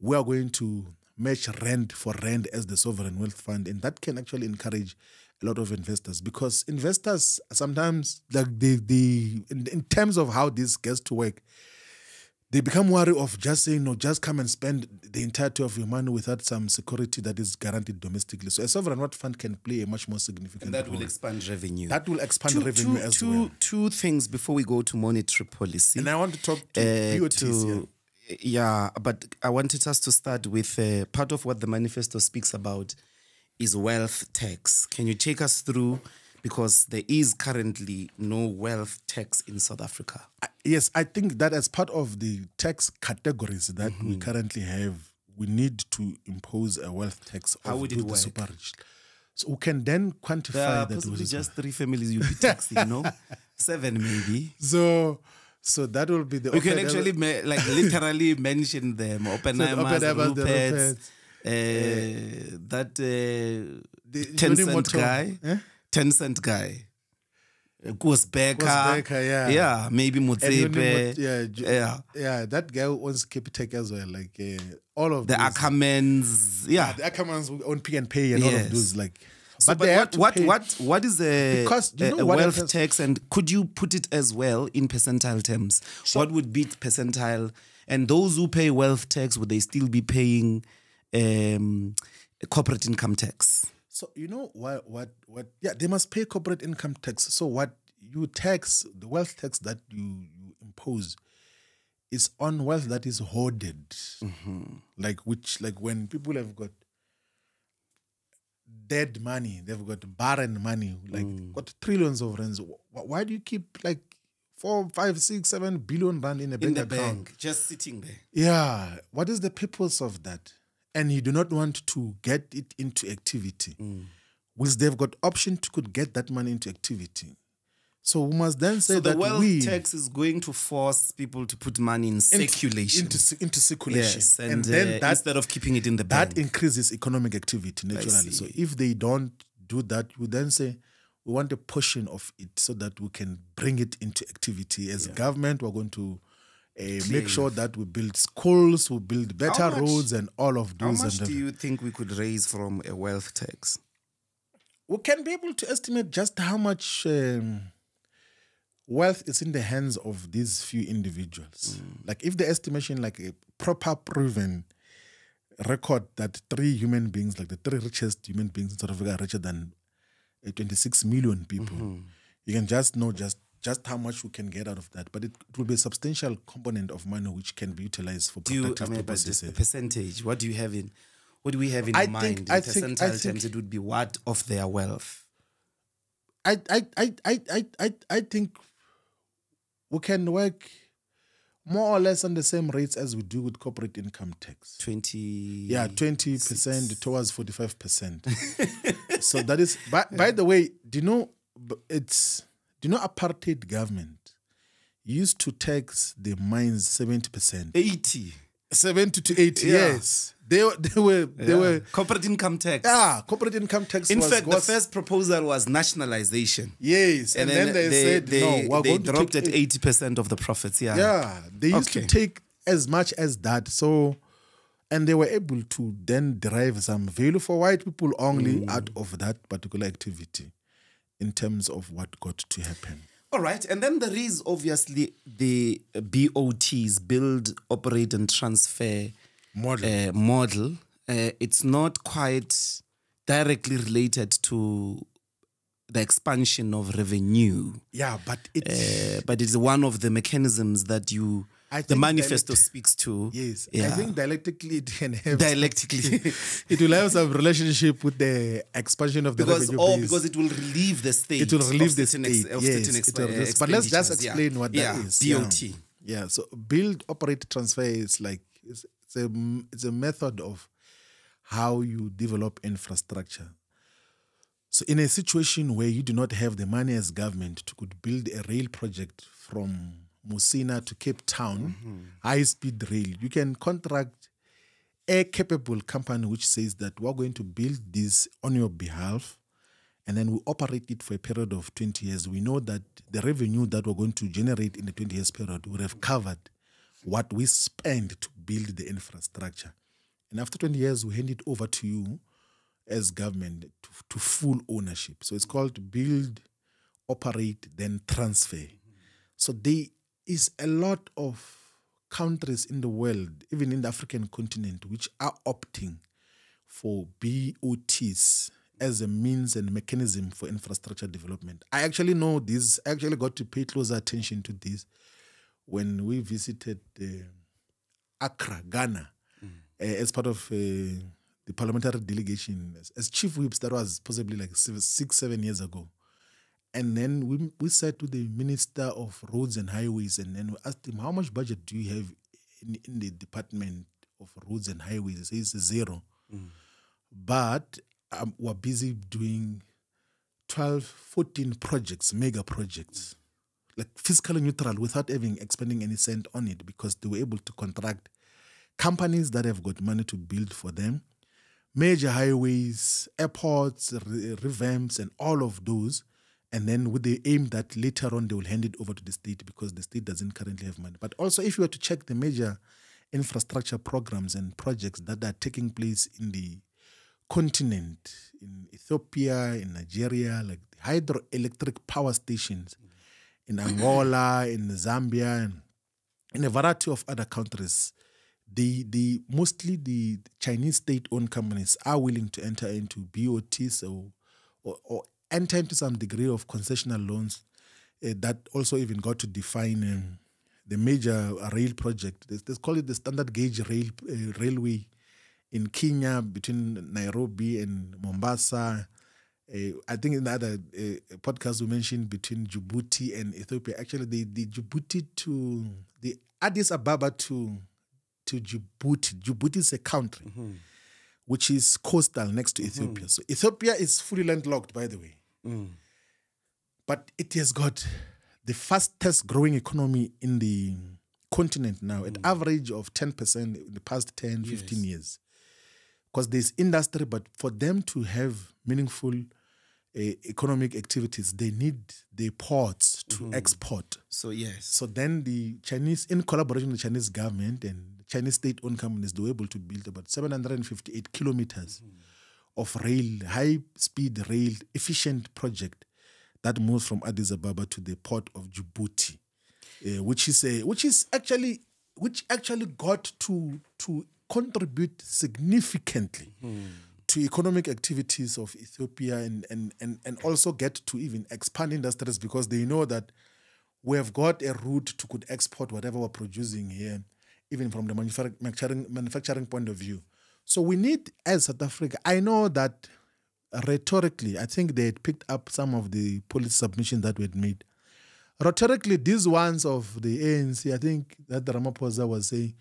we are going to match rand for rand as the sovereign wealth fund, and that can actually encourage a lot of investors because investors sometimes like they they in, in terms of how this gets to work they become wary of just saying no just come and spend the entirety of your money without some security that is guaranteed domestically so a sovereign wealth fund can play a much more significant that role will expand revenue. that will expand two, revenue two- as two- well two things before we go to monetary policy. and i want to talk to uh, BOTs to- here. Yeah, but I wanted us to start with uh, part of what the manifesto speaks about is wealth tax. Can you take us through? Because there is currently no wealth tax in South Africa. I- yes, I think that as part of the tax categories that we currently have, we need to impose a wealth tax How of would it the work? super rich. So we can then quantify There are that. possibly just three families you'll be taxing, no? Seven maybe. so so that will be the You can actually ma- like literally mention them. Oppenheimer, Oppenheimer, the Rupert's, uh, that uh, The ten Johnny guy, eh? Tencent guy, Bekker, Bekker, yeah. yeah, maybe Motsepe, yeah, yeah, yeah, that guy owns Capitec as well, like uh, all of the those. Ackermans, yeah. the Ackermans own Pick n Pay and all of those, like. So, but but what, what, pay- what, what is a, Because you know a what wealth happens- tax, and could you put it as well in percentile terms? what would be percentile? And those who pay wealth tax would they still be paying um, corporate income tax? So you know what? What? What? Yeah, they must pay corporate income tax. So what you tax the wealth tax that you you impose is on wealth that is hoarded, Mm-hmm. like which like when people have got dead money, they've got barren money, like Mm. got trillions of rands. Why do you keep like four, five, six, seven billion rand in a In bank the account? bank, just sitting there. Yeah. What is the purpose of that? And you do not want to get it into activity. Mm. Whilst they've got option to could get that money into activity. So we must then say So the that wealth we tax is going to force people to put money in into- circulation. into, into circulation. yes, and, and, then uh, that instead of keeping it in the bank, that increases economic activity naturally. So if they don't do that, we then say we want a portion of it so that we can bring it into activity. As government, we're going to uh, make sure that we build schools, we build better much- roads, and all of those. How much do you think we could raise from a wealth tax? we can be able to estimate just how much um, wealth is in the hands of these few individuals. Like if the estimation, like a proper proven record that three human beings, like the three richest human beings in South Africa, are richer than uh, 26 million people, you can just know just just how much we can get out of that. But it, it will be a substantial component of money which can be utilized for Do you, I productive mean, purposes. just the percentage, what do you have in, what do we have in I mind? think- in I think- percentile I terms, think- it would be what of their wealth? I I I I I I think we can work more or less on the same rates as we do with corporate income tax. 20. Yeah, twenty percent towards forty five percent. So that is. By, by the way, do you know it's do you know apartheid government used to tax the mines seventy percent, 80. seventy to eighty. Yeah. Yes, they were they were they were. corporate income tax. Ah, corporate income tax. In was, fact, was, the first proposal was nationalization. yes, and, then, they, said they, no, we're they going to dropped take at 80% of the profits. Yeah. Yeah, they used Okay. to take as much as that. So, and they were able to then derive some value for white people only out of that particular activity in terms of what got to happen. All right. And then there is obviously the BOTs, build, operate, and transfer Model. uh, model. Uh, it's not quite directly related to the expansion of revenue, yeah, but it uh, but it's one of the mechanisms that you, I the manifesto speaks to. yes, Yeah. I think dialectically it can have dialectically. it will have some relationship with the expansion of the because revenue or base. because it will relieve the state. it will relieve the state. ex- yes, it will uh, but let's just expenditures, yeah. explain what yeah. that is. BOT. Yeah. Yeah, so build, operate, transfer is like it's, it's a it's a method of how you develop infrastructure. So in a situation where you do not have the money as government to could build a rail project from Musina to Cape Town, mm-hmm. high speed rail, you can contract a capable company which says that we're going to build this on your behalf and then we operate it for a period of 20 years. We know that the revenue that we're going to generate in the 20 years period would have covered what we spend to build the infrastructure. And after 20 years, we hand it over to you as government to, to full ownership. So it's called build, operate, then transfer. So there is a lot of countries in the world, even in the African continent, which are opting for BOTs as a means and mechanism for infrastructure development. I actually know this, I actually got to pay closer attention to this when we visited uh, Accra, Ghana, uh, as part of uh, the parliamentary delegation as, as chief whips. That was possibly like six, seven years ago. And then we we sat with the minister of roads and highways, and then we asked him, "How much budget do you have in, in the department of roads and highways?" He says zero. But um, were busy doing 12, 14 projects, mega projects, like fiscally neutral without having expending any cent on it because they were able to contract companies that have got money to build for them, major highways, airports, re- revamps, and all of those. And then with the aim that later on they will hand it over to the state because the state doesn't currently have money. But also, if you were to check the major infrastructure programs and projects that are taking place in the continent, in Ethiopia, in Nigeria, like hydroelectric power stations, in Angola, in Zambia, and in a variety of other countries, the the mostly the Chinese state-owned companies are willing to enter into BOTs or or, or enter into some degree of concessional loans uh, that also even got to define um, the major rail project. They, they call it the standard gauge rail uh, railway in Kenya between Nairobi and Mombasa. Uh, I think in the other uh, podcast we mentioned between Djibouti and Ethiopia. Actually, the, the Djibouti to the Addis Ababa to to Djibouti. Djibouti is a country which is coastal next to Ethiopia. So Ethiopia is fully landlocked, by the way. But it has got the fastest growing economy in the continent now, at average of 10% in the past 10, 15 years. Because there's industry, but for them to have meaningful economic activities, they need the ports to mm-hmm. export. So yes. So then the Chinese, in collaboration with the Chinese government and Chinese state-owned companies, they were able to build about 758 kilometers mm-hmm. of rail, high-speed rail, efficient project that moves from Addis Ababa to the port of Djibouti, uh, which is a, which is actually which actually got to to contribute significantly mm-hmm. To economic activities of Ethiopia and, and and and also get to even expand industries because they know that we have got a route to could export whatever we're producing here, even from the manufacturing manufacturing point of view. So we need, as South Africa, I know that rhetorically, I think they had picked up some of the policy submissions that we had made. Rhetorically, these ones of the ANC, I think that Ramaphosa was saying,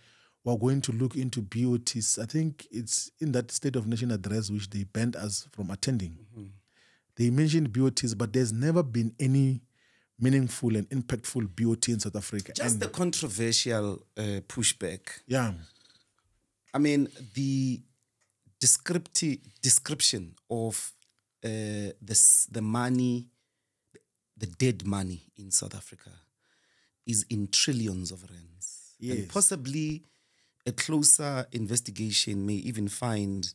we're going to look into BOTs. I think it's in that State of Nation address which they banned us from attending. They mentioned BOTs, but there's never been any meaningful and impactful BOT in South Africa. Just And- the controversial uh, pushback. yeah, I mean, the descriptive description of uh, the the money, the dead money in South Africa, is in trillions of rands, Yes. and possibly a closer investigation may even find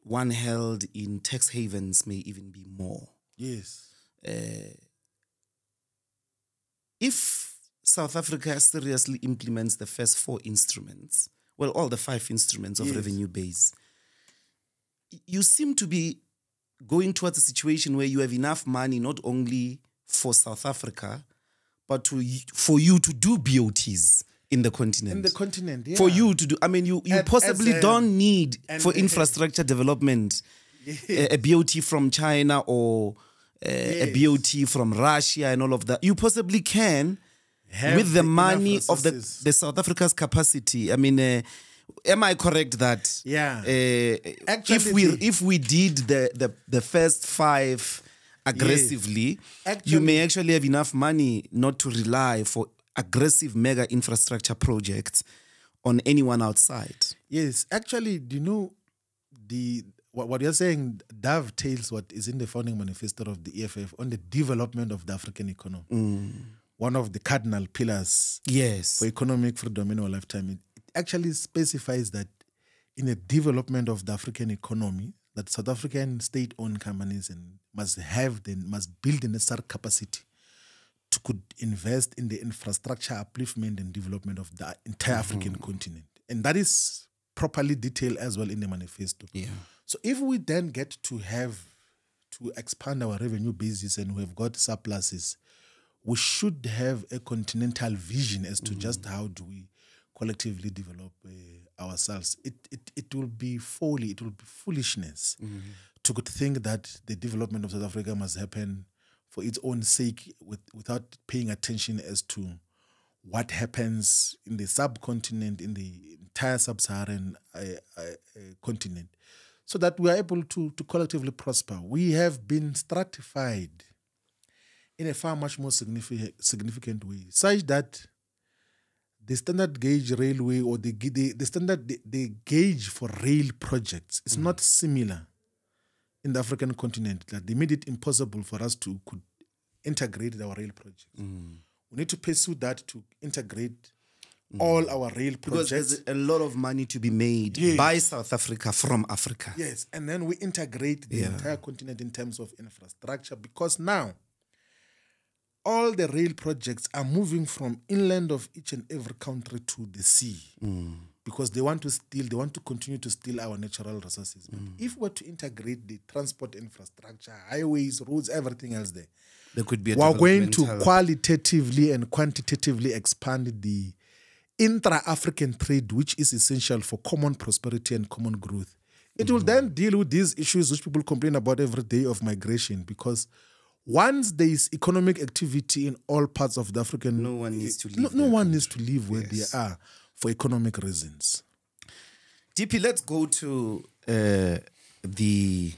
one held in tax havens may even be more. yes, uh, if South Africa seriously implements the first four instruments, well, all the five instruments of Yes. revenue base, you seem to be going towards a situation where you have enough money not only for South Africa, but to for you to do BOTs in the continent. in the continent. Yeah. For you to do, I mean, you, you possibly a- don't need and- for infrastructure development a, a BOT from China or uh, a BOT from Russia and all of that. You possibly can Have with the money of the, the South Africa's capacity. I mean, uh, am I correct that? Yeah. Uh, Actually, if we if we did the the, the first five aggressively, you Actually- may actually have enough money not to rely for aggressive mega infrastructure projects on anyone outside. Yes, actually, do you know the what, what you're saying dovetails what is in the founding manifesto of the EFF on the development of the African economy. Mm. One of the cardinal pillars Yes. for economic freedom in our lifetime. It, it actually specifies that in the development of the African economy, that South African state-owned companies and must have the must build the necessary capacity could invest in the infrastructure upliftment and development of the entire African mm-hmm. continent. And that is properly detailed as well in the manifesto. Yeah. So if we then get to have to expand our revenue basis and we've got surpluses, we should have a continental vision as to mm-hmm. just how do we collectively develop uh, ourselves. It, it it will be folly, it will be foolishness mm-hmm. to think that the development of South Africa must happen for its own sake with, without paying attention as to what happens in the subcontinent, in the entire sub-Saharan uh, uh, uh, continent. so that we are able to, to collectively prosper. We have been stratified in a far much more significant, significant way, such that the standard gauge railway or the, the, the standard the, the gauge for rail projects is not similar in the African continent. That they made it impossible for us to could integrate our rail projects. Mm. We need to pursue that to integrate all mm. our rail projects. Because there's a lot of money to be made Yes. by South Africa from Africa. Yes, and then we integrate the Yeah. entire continent in terms of infrastructure because now all the rail projects are moving from inland of each and every country to the sea mm. Because they want to steal, they want to continue to steal our natural resources. But mm. if we're to integrate the transport infrastructure, highways, roads, everything else there, There could be a we're going to qualitatively and quantitatively expand the intra-African trade, which is essential for common prosperity and common growth. It will mm. then deal with these issues which people complain about every day of migration, because once there is economic activity in all parts of the African, No one needs to no, leave no their one needs to live where they are for economic reasons. DP, let's go to uh, the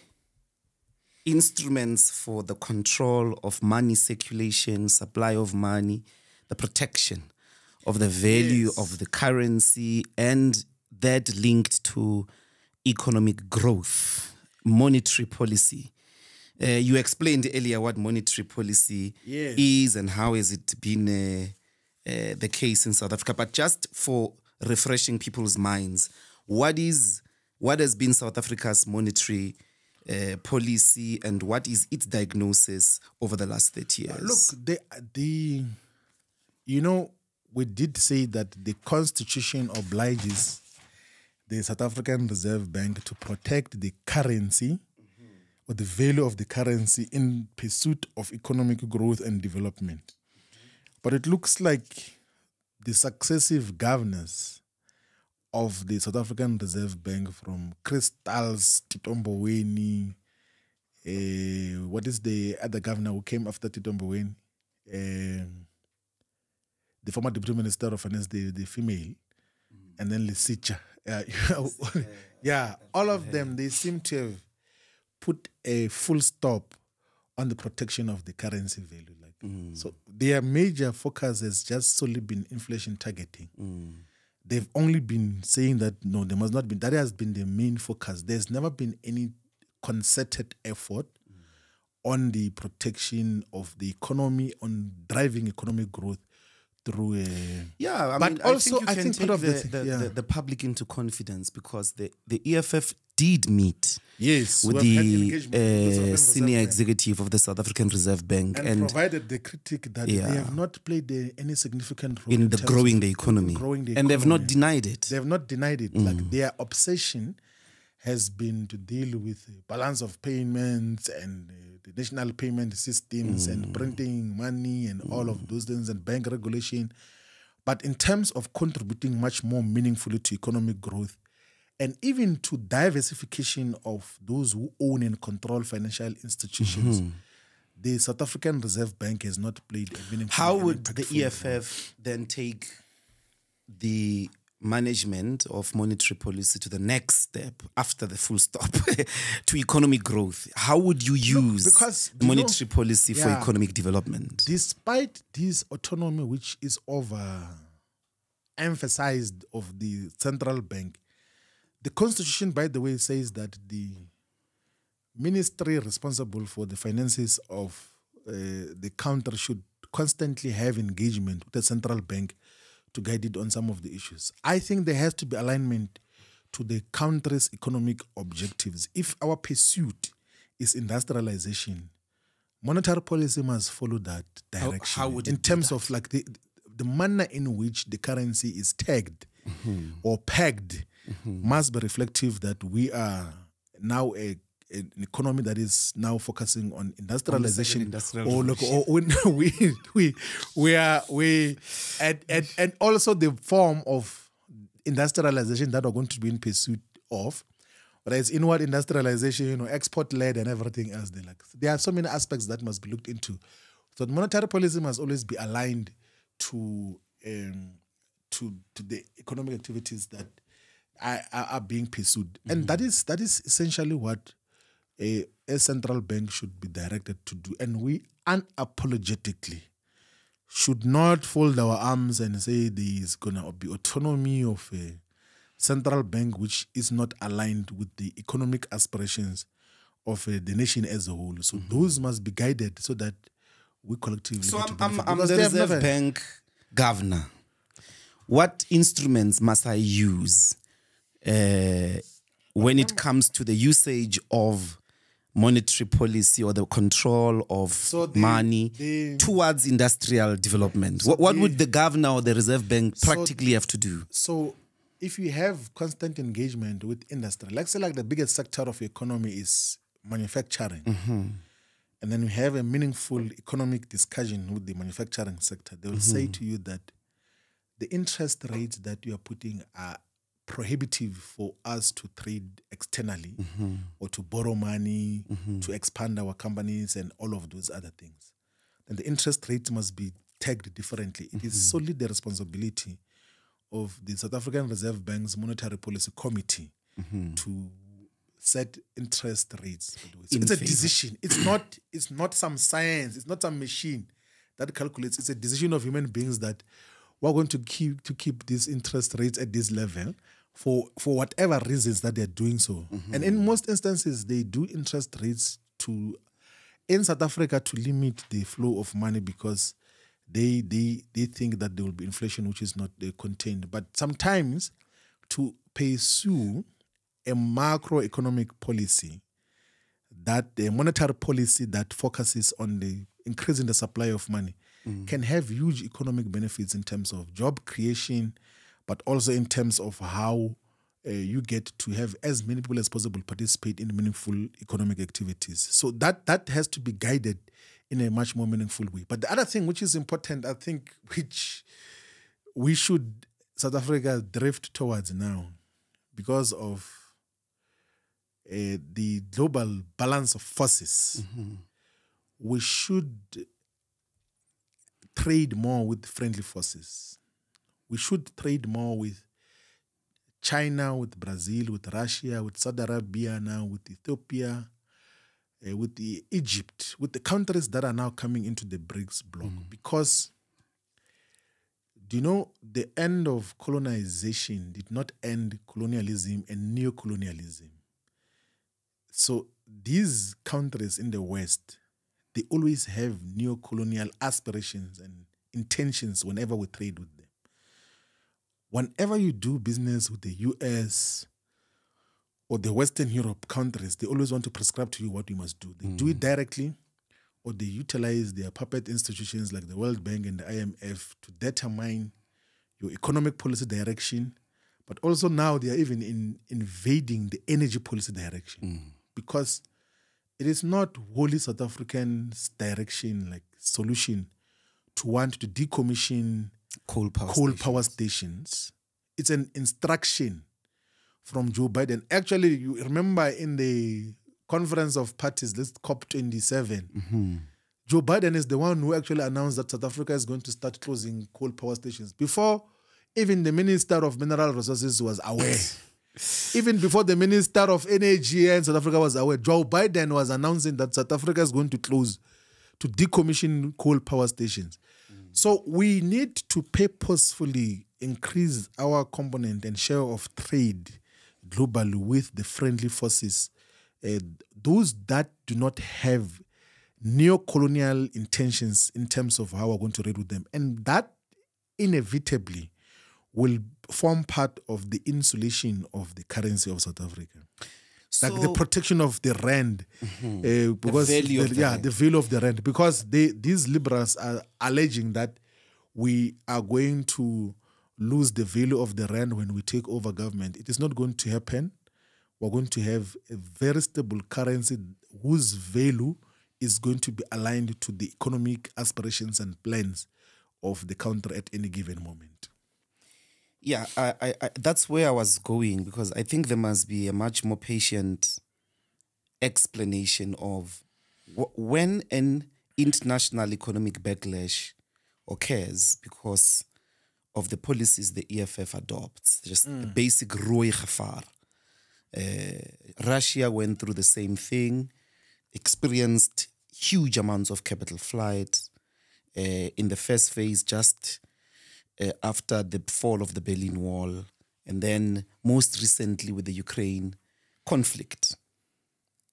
instruments for the control of money circulation, supply of money, the protection of the value of the currency, and that linked to economic growth, monetary policy. Uh, you explained earlier what monetary policy Yes. is and how has it been uh, uh, the case in South Africa. But just for refreshing people's minds, what is what has been South Africa's monetary uh, policy and what is its diagnosis over the last 30 years? Look, the the you know, we did say that the constitution obliges the South African Reserve Bank to protect the currency or the value of the currency in pursuit of economic growth and development. But it looks like the successive governors of the South African Reserve Bank from Crystals, Tito Mboweni, uh, what is the other governor who came after Tito Mboweni? Um, the former deputy minister of finance, the, the female, and then Lesetja. Uh, yeah, all of them, they seem to have put a full stop on the protection of the currency value. Like so, their major focus has just solely been inflation targeting. Mm. They've only been saying that no, there must not be. That has been the main focus. There's never been any concerted effort mm. on the protection of the economy, on driving economic growth through a Yeah, I But mean, also, I I think can think part of the, the- the, yeah. the, the public into confidence because the, the EFF did meet yes with we have had the engagement with the South African uh, senior executive of the South African Reserve Bank and, and, provided the critique that they have not played a, any significant role in the growing the economy. growing the and they've not denied it. They have not denied it. Like their obsession has been to deal with the balance of payments and uh, the national payment systems and hmm. printing money and all of those hmm. things and bank regulation. But in terms of contributing much more meaningfully to economic growth and even to diversification of those who own and control financial institutions, hmm. the South African Reserve Bank has not played a meaningful How would the impactful role. EFF then take the management of monetary policy to the next step after the full stop to economic growth? How would you use because, do you know- monetary policy for Yeah. economic development? despite this autonomy which is over emphasized of the central bank the constitution by the way says that the ministry responsible for the finances of uh, the country should constantly have engagement with the central bank to guide it on some of the issues. I think there has to be alignment to the country's economic objectives. If our pursuit is industrialization monetary policy must follow that direction how would in terms of like the the manner in which the currency is tagged or pegged must be reflective that we are now a an economy that is now focusing on industrialization industrial or look or when we we we are we and, and and also the form of industrialization that we're going to be in pursuit of whether it's inward industrialization, you know, export led and everything else. They like there are so many aspects that must be looked into. So the monetary policy must always be aligned to um, to to the economic activities that are, are, are being pursued, and that is that is essentially what a, a central bank should be directed to do, and we unapologetically should not fold our arms and say there is gonna be autonomy of a central bank which is not aligned with the economic aspirations of uh, the nation as a whole. So those must be guided so that we collectively. So I'm, I'm. I'm the Reserve never- Bank governor. What instruments must I use uh, when it comes to the usage of monetary policy or the control of So the- money towards industrial development? what what the- would the governor or the Reserve Bank So- practically have to do? So if you have constant engagement with industry, like say like the biggest sector of your economy is manufacturing, mm-hmm. and then you have a meaningful economic discussion with the manufacturing sector, they will mm-hmm. say to you that the interest rates that you are putting are prohibitive for us to trade externally mm-hmm. or to borrow money mm-hmm. to expand our companies and all of those other things then the interest rates must be tagged differently It is mm-hmm. solely the responsibility of the South African Reserve Bank's Monetary Policy Committee to set interest rates. So In it's a decision. It's not. It's not some science. It's not some machine that calculates. It's a decision of human beings that we're going to keep to keep these interest rates at this level for for whatever reasons that they're doing so. And in most instances, they do interest rates to in South Africa to limit the flow of money because they they they think that there will be inflation which is not uh, contained. But sometimes to pursue a macroeconomic policy that the monetary policy that focuses on the increasing the supply of money can have huge economic benefits in terms of job creation, but also in terms of how uh, you get to have as many people as possible participate in meaningful economic activities. So that that has to be guided in a much more meaningful way. But the other thing which is important, I think, which we should South Africa drift towards now, because of uh, the global balance of forces, we should trade more with friendly forces. We should trade more with China, with Brazil, with Russia, with Saudi Arabia now, with Ethiopia, uh, with the Egypt, with the countries that are now coming into the BRICS bloc. Because do you know the end of colonization did not end colonialism and neo-colonialism. So these countries in the West, they always have neo-colonial aspirations and intentions whenever we trade with them. Whenever you do business with the US or the Western Europe countries, they always want to prescribe to you what you must do. They do it mm. directly, or they utilize their puppet institutions like the World Bank and the IMF to determine your economic policy direction. But also now they are even in invading the energy policy direction mm. because it is not wholly South African's direction, like solution, to want to decommission Coal power. coal station. power stations. It's an instruction from Joe Biden. Actually, you remember in the conference of parties, this COP27, mm-hmm. Joe Biden is the one who actually announced that South Africa is going to start closing coal power stations before even the Minister of Mineral Resources was aware. even before the Minister of Energy in South Africa was aware, Joe Biden was announcing that South Africa is going to close to decommission coal power stations. So we need to purposefully increase our component and share of trade globally with the friendly forces, uh, those that do not have neo-colonial intentions in terms of how we're going to trade with them, and that inevitably will form part of the insulation of the currency of South Africa like the protection of the rand, uh, because of the- the yeah, rand. the value of the rand, because they these liberals are alleging that we are going to lose the value of the rand when we take over government. It is not going to happen. We're going to have a very stable currency whose value is going to be aligned to the economic aspirations and plans of the country at any given moment. Yeah, I, I, I, that's where I was going because I think there must be a much more patient explanation of wh- when an international economic backlash occurs because of the policies the EFF adopts, just the basic Roy Khafar. Uh, Russia went through the same thing, experienced huge amounts of capital flight. Uh, in the first phase, just uh, after the fall of the Berlin Wall, and then most recently with the Ukraine conflict.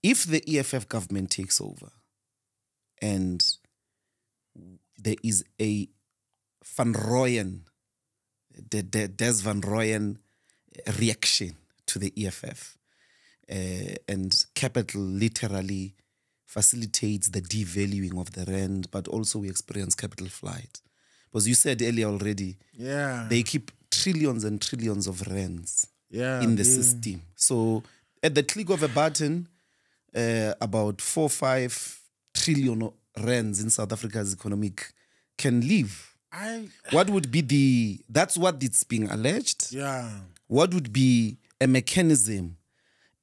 If the EFF government takes over and there is a Van Rooyen, the, the Des Van Rooyen reaction to the EFF, uh, and capital literally facilitates the devaluing of the rand, but also we experience capital flight. Because you said earlier already, Yeah. they keep trillions and trillions of rands yeah. in the they- system. So at the click of a button, uh, about four, five trillion rands in South Africa's economic can leave. I What would be the, that's what it's being alleged. yeah. What would be a mechanism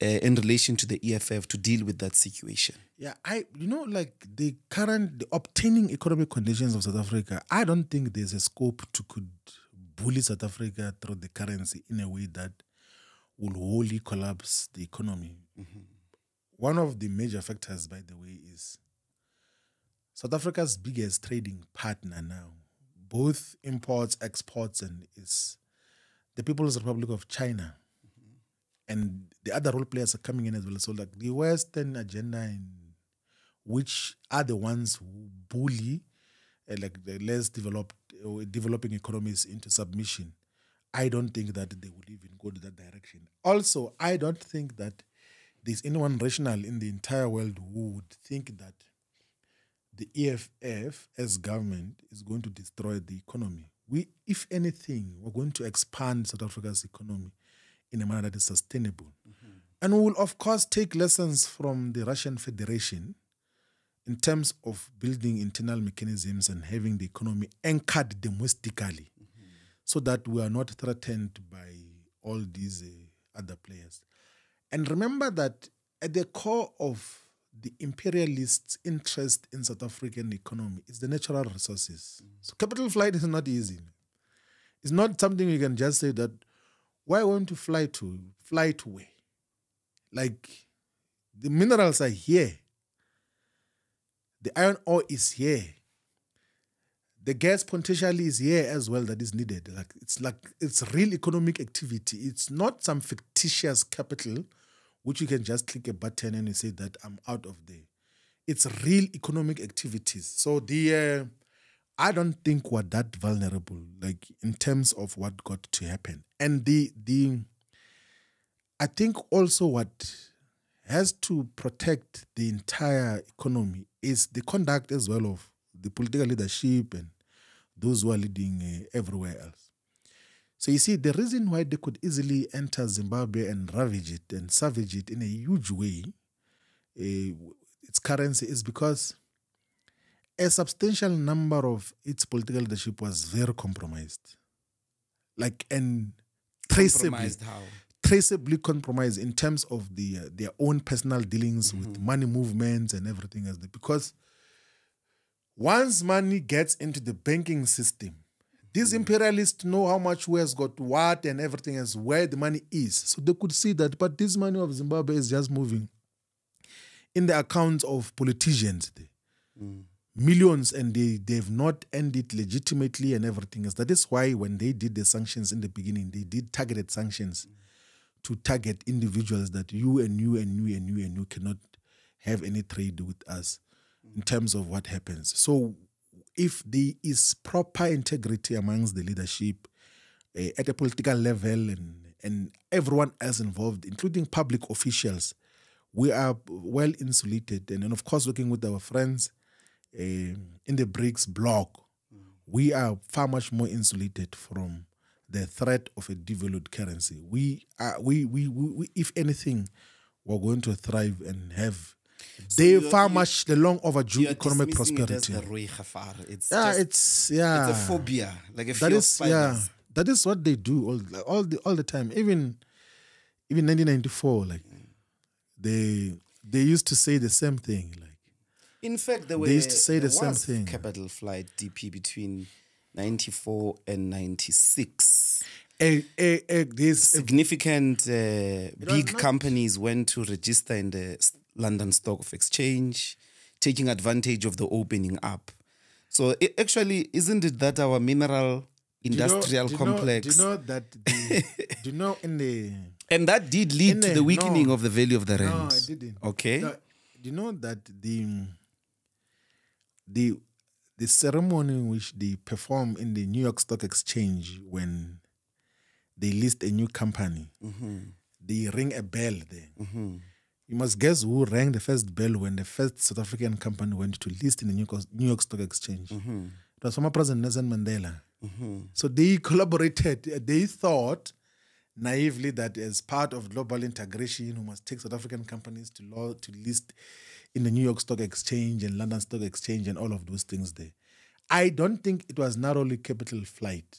Uh, in relation to the EFF to deal with that situation? Yeah, I you know like the current the obtaining economic conditions of South Africa, I don't think there's a scope to could bully South Africa through the currency in a way that will wholly collapse the economy. Mm-hmm. One of the major factors, by the way, is South Africa's biggest trading partner now, both imports, exports, and is the People's Republic of China and the other role players are coming in as well. So like the Western agenda, and which are the ones who bully uh, like the less developed uh, developing economies into submission. I don't think that they would even go to that direction. Also, I don't think that there's anyone rational in the entire world who would think that the EFF as government is going to destroy the economy. We, if anything, we're going to expand South Africa's economy in a manner that is sustainable. And we will, of course, take lessons from the Russian Federation in terms of building internal mechanisms and having the economy anchored domestically so that we are not threatened by all these uh, other players. And remember that at the core of the imperialists' interest in South African economy is the natural resources. So capital flight is not easy. It's not something you can just say that I want to fly to, fly to where? Like the minerals are here. The iron ore is here. The gas potentially is here as well that is needed. Like it's like it's real economic activity. It's not some fictitious capital which you can just click a button and you say that I'm out of there. It's real economic activities. So the uh, I don't think we're that vulnerable, like in terms of what got to happen. And the the I think also what has to protect the entire economy is the conduct as well of the political leadership and those who are leading uh, everywhere else. So you see, the reason why they could easily enter Zimbabwe and ravage it and savage it in a huge way, uh, its currency, is because a substantial number of its political leadership was very compromised. Like, and traceably, Compromised how? traceably compromised in terms of the uh, their own personal dealings mm-hmm. with money movements and everything else. Because once money gets into the banking system, these mm. imperialists know how much who has got what and everything else, where the money is. So they could see that, but this money of Zimbabwe is just moving in the accounts of politicians. There. Mm. Millions, and they, they've not earned it legitimately and everything else. That is why when they did the sanctions in the beginning, they did targeted sanctions to target individuals that you and you and you and you and you cannot have any trade with us in terms of what happens. So, if there is proper integrity amongst the leadership uh, at a political level and and everyone else involved, including public officials, we are well insulated. And then, of course, working with our friends uh, in the BRICS bloc, we are far much more insulated from the threat of a devalued currency. We are, we, we, we, we if anything, we're going to thrive and have the you're- far much the long overdue economic it prosperity. the It's Yeah, just, it's yeah. it's a phobia, like a fear is, yeah, that is what they do all all the all the time. Even even 1994, like they they used to say the same thing. Like In fact, there were They used to say the same was thing. Capital flight DP between 94 and 96. Eh, eh, eh, this Significant uh, big companies went to register in the London Stock of Exchange, taking advantage of the opening up. So i actually, isn't it that our mineral do you know- industrial do you know- complex, do you know that? The, do you know in the and that did lead to the- the weakening no. of the value of the rand? No, I didn't. Okay. No, do you know that the the the ceremony which they perform in the New York Stock Exchange when they list a new company, Mm-hmm. they ring a bell there. You must guess who rang the first bell when the first South African company went to list in the New York, New York Stock Exchange. Mm-hmm. It was former President Nelson Mandela. So they collaborated. They thought naively that as part of global integration, we must take South African companies to law to list in the New York Stock Exchange and London Stock Exchange and all of those things there. I don't think it was narrowly capital flight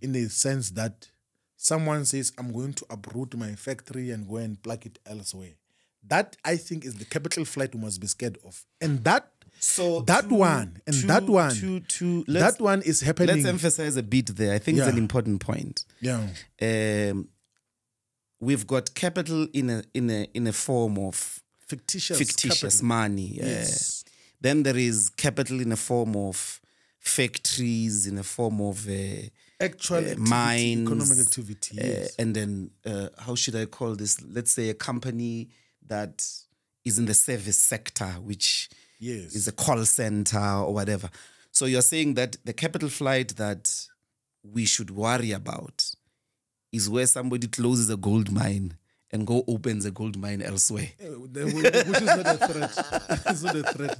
in the sense that someone says, I'm going to uproot my factory and go and plug it elsewhere. That I think is the capital flight we must be scared of. And that So that to- one and to- that one to, let's, that one is happening. let's emphasize a bit there. I think it's an important point. yeah. Um, we've got capital in a in a in a form of Fictitious, fictitious capital. money. uh, Yes. then there is capital in the form of factories, in the form of uh, actual activity, mines, economic activity. uh, Yes. and then uh, how should I call this? Let's say a company that is in the service sector, which yes. is a call center or whatever. So you're saying that the capital flight that we should worry about is where somebody closes a gold mine and go open the gold mine elsewhere. Uh, which is not a threat. it's not a threat.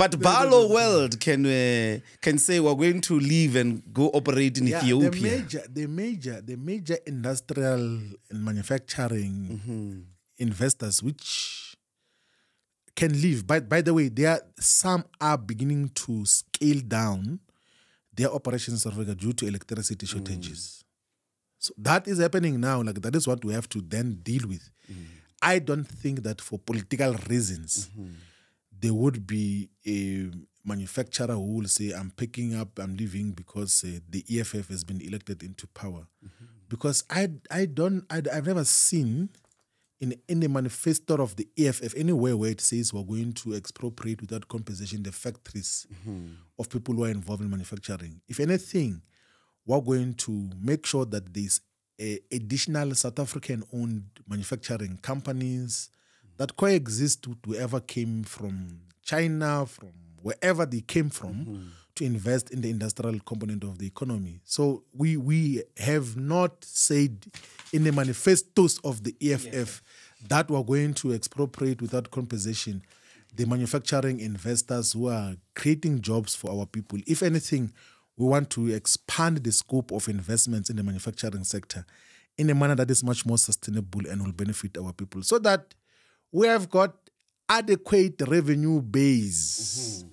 But Barlow World can uh, can say we're going to leave and go operate in Yeah, the Ethiopia. major, the major, the major industrial and manufacturing Mm-hmm. investors which can leave. But by the way, there some are beginning to scale down their operations due to electricity Mm. So that is happening now. Like that is what we have to then deal with. Mm. I don't think that for political reasons Mm-hmm. there would be a manufacturer who will say, "I'm picking up, I'm leaving because uh, the EFF has been elected into power." Because I, I don't, I, I've never seen in in the manifesto of the EFF anywhere where it says we're going to expropriate without compensation the factories of people who are involved in manufacturing. If anything, we're going to make sure that there's additional South African owned manufacturing companies that coexist with whoever came from China, from wherever they came from, mm-hmm. to invest in the industrial component of the economy. So we we have not said in the manifestos of the EFF that we're going to expropriate without compensation the manufacturing investors who are creating jobs for our people. If anything, we want to expand the scope of investments in the manufacturing sector in a manner that is much more sustainable and will benefit our people so that we have got adequate revenue base mm-hmm.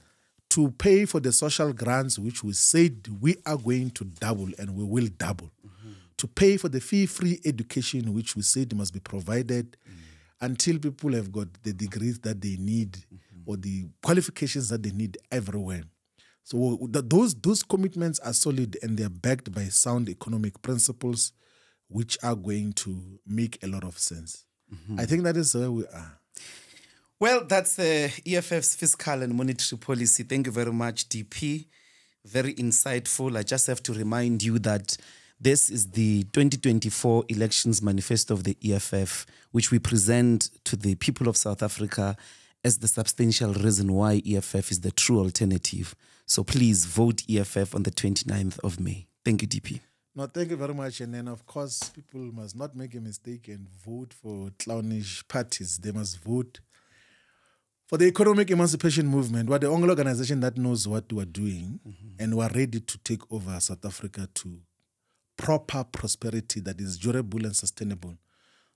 to pay for the social grants which we said we are going to double and we will double. Mm-hmm. To pay for the fee-free education which we said must be provided mm. until people have got the degrees that they need mm-hmm. or the qualifications that they need everywhere. So those those commitments are solid and they are backed by sound economic principles, which are going to make a lot of sense. Mm-hmm. I think that is where we are. Well, that's the EFF's fiscal and monetary policy. Thank you very much, DP. Very insightful. I just have to remind you that this is the 2024 elections manifesto of the EFF, which we present to the people of South Africa as the substantial reason why EFF is the true alternative. So please vote EFF on the 29th of May. Thank you, DP. No, thank you very much. And then, of course, people must not make a mistake and vote for clownish parties. They must vote for the economic emancipation movement. We're the only organization that knows what we're doing mm-hmm. and we're ready to take over South Africa to proper prosperity that is durable and sustainable.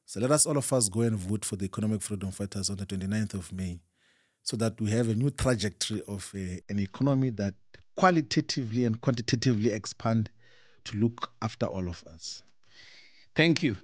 So let us, all of us, go and vote for the economic freedom fighters on the 29th of May so that we have a new trajectory of a, an economy that qualitatively and quantitatively expand to look after all of us. Thank you.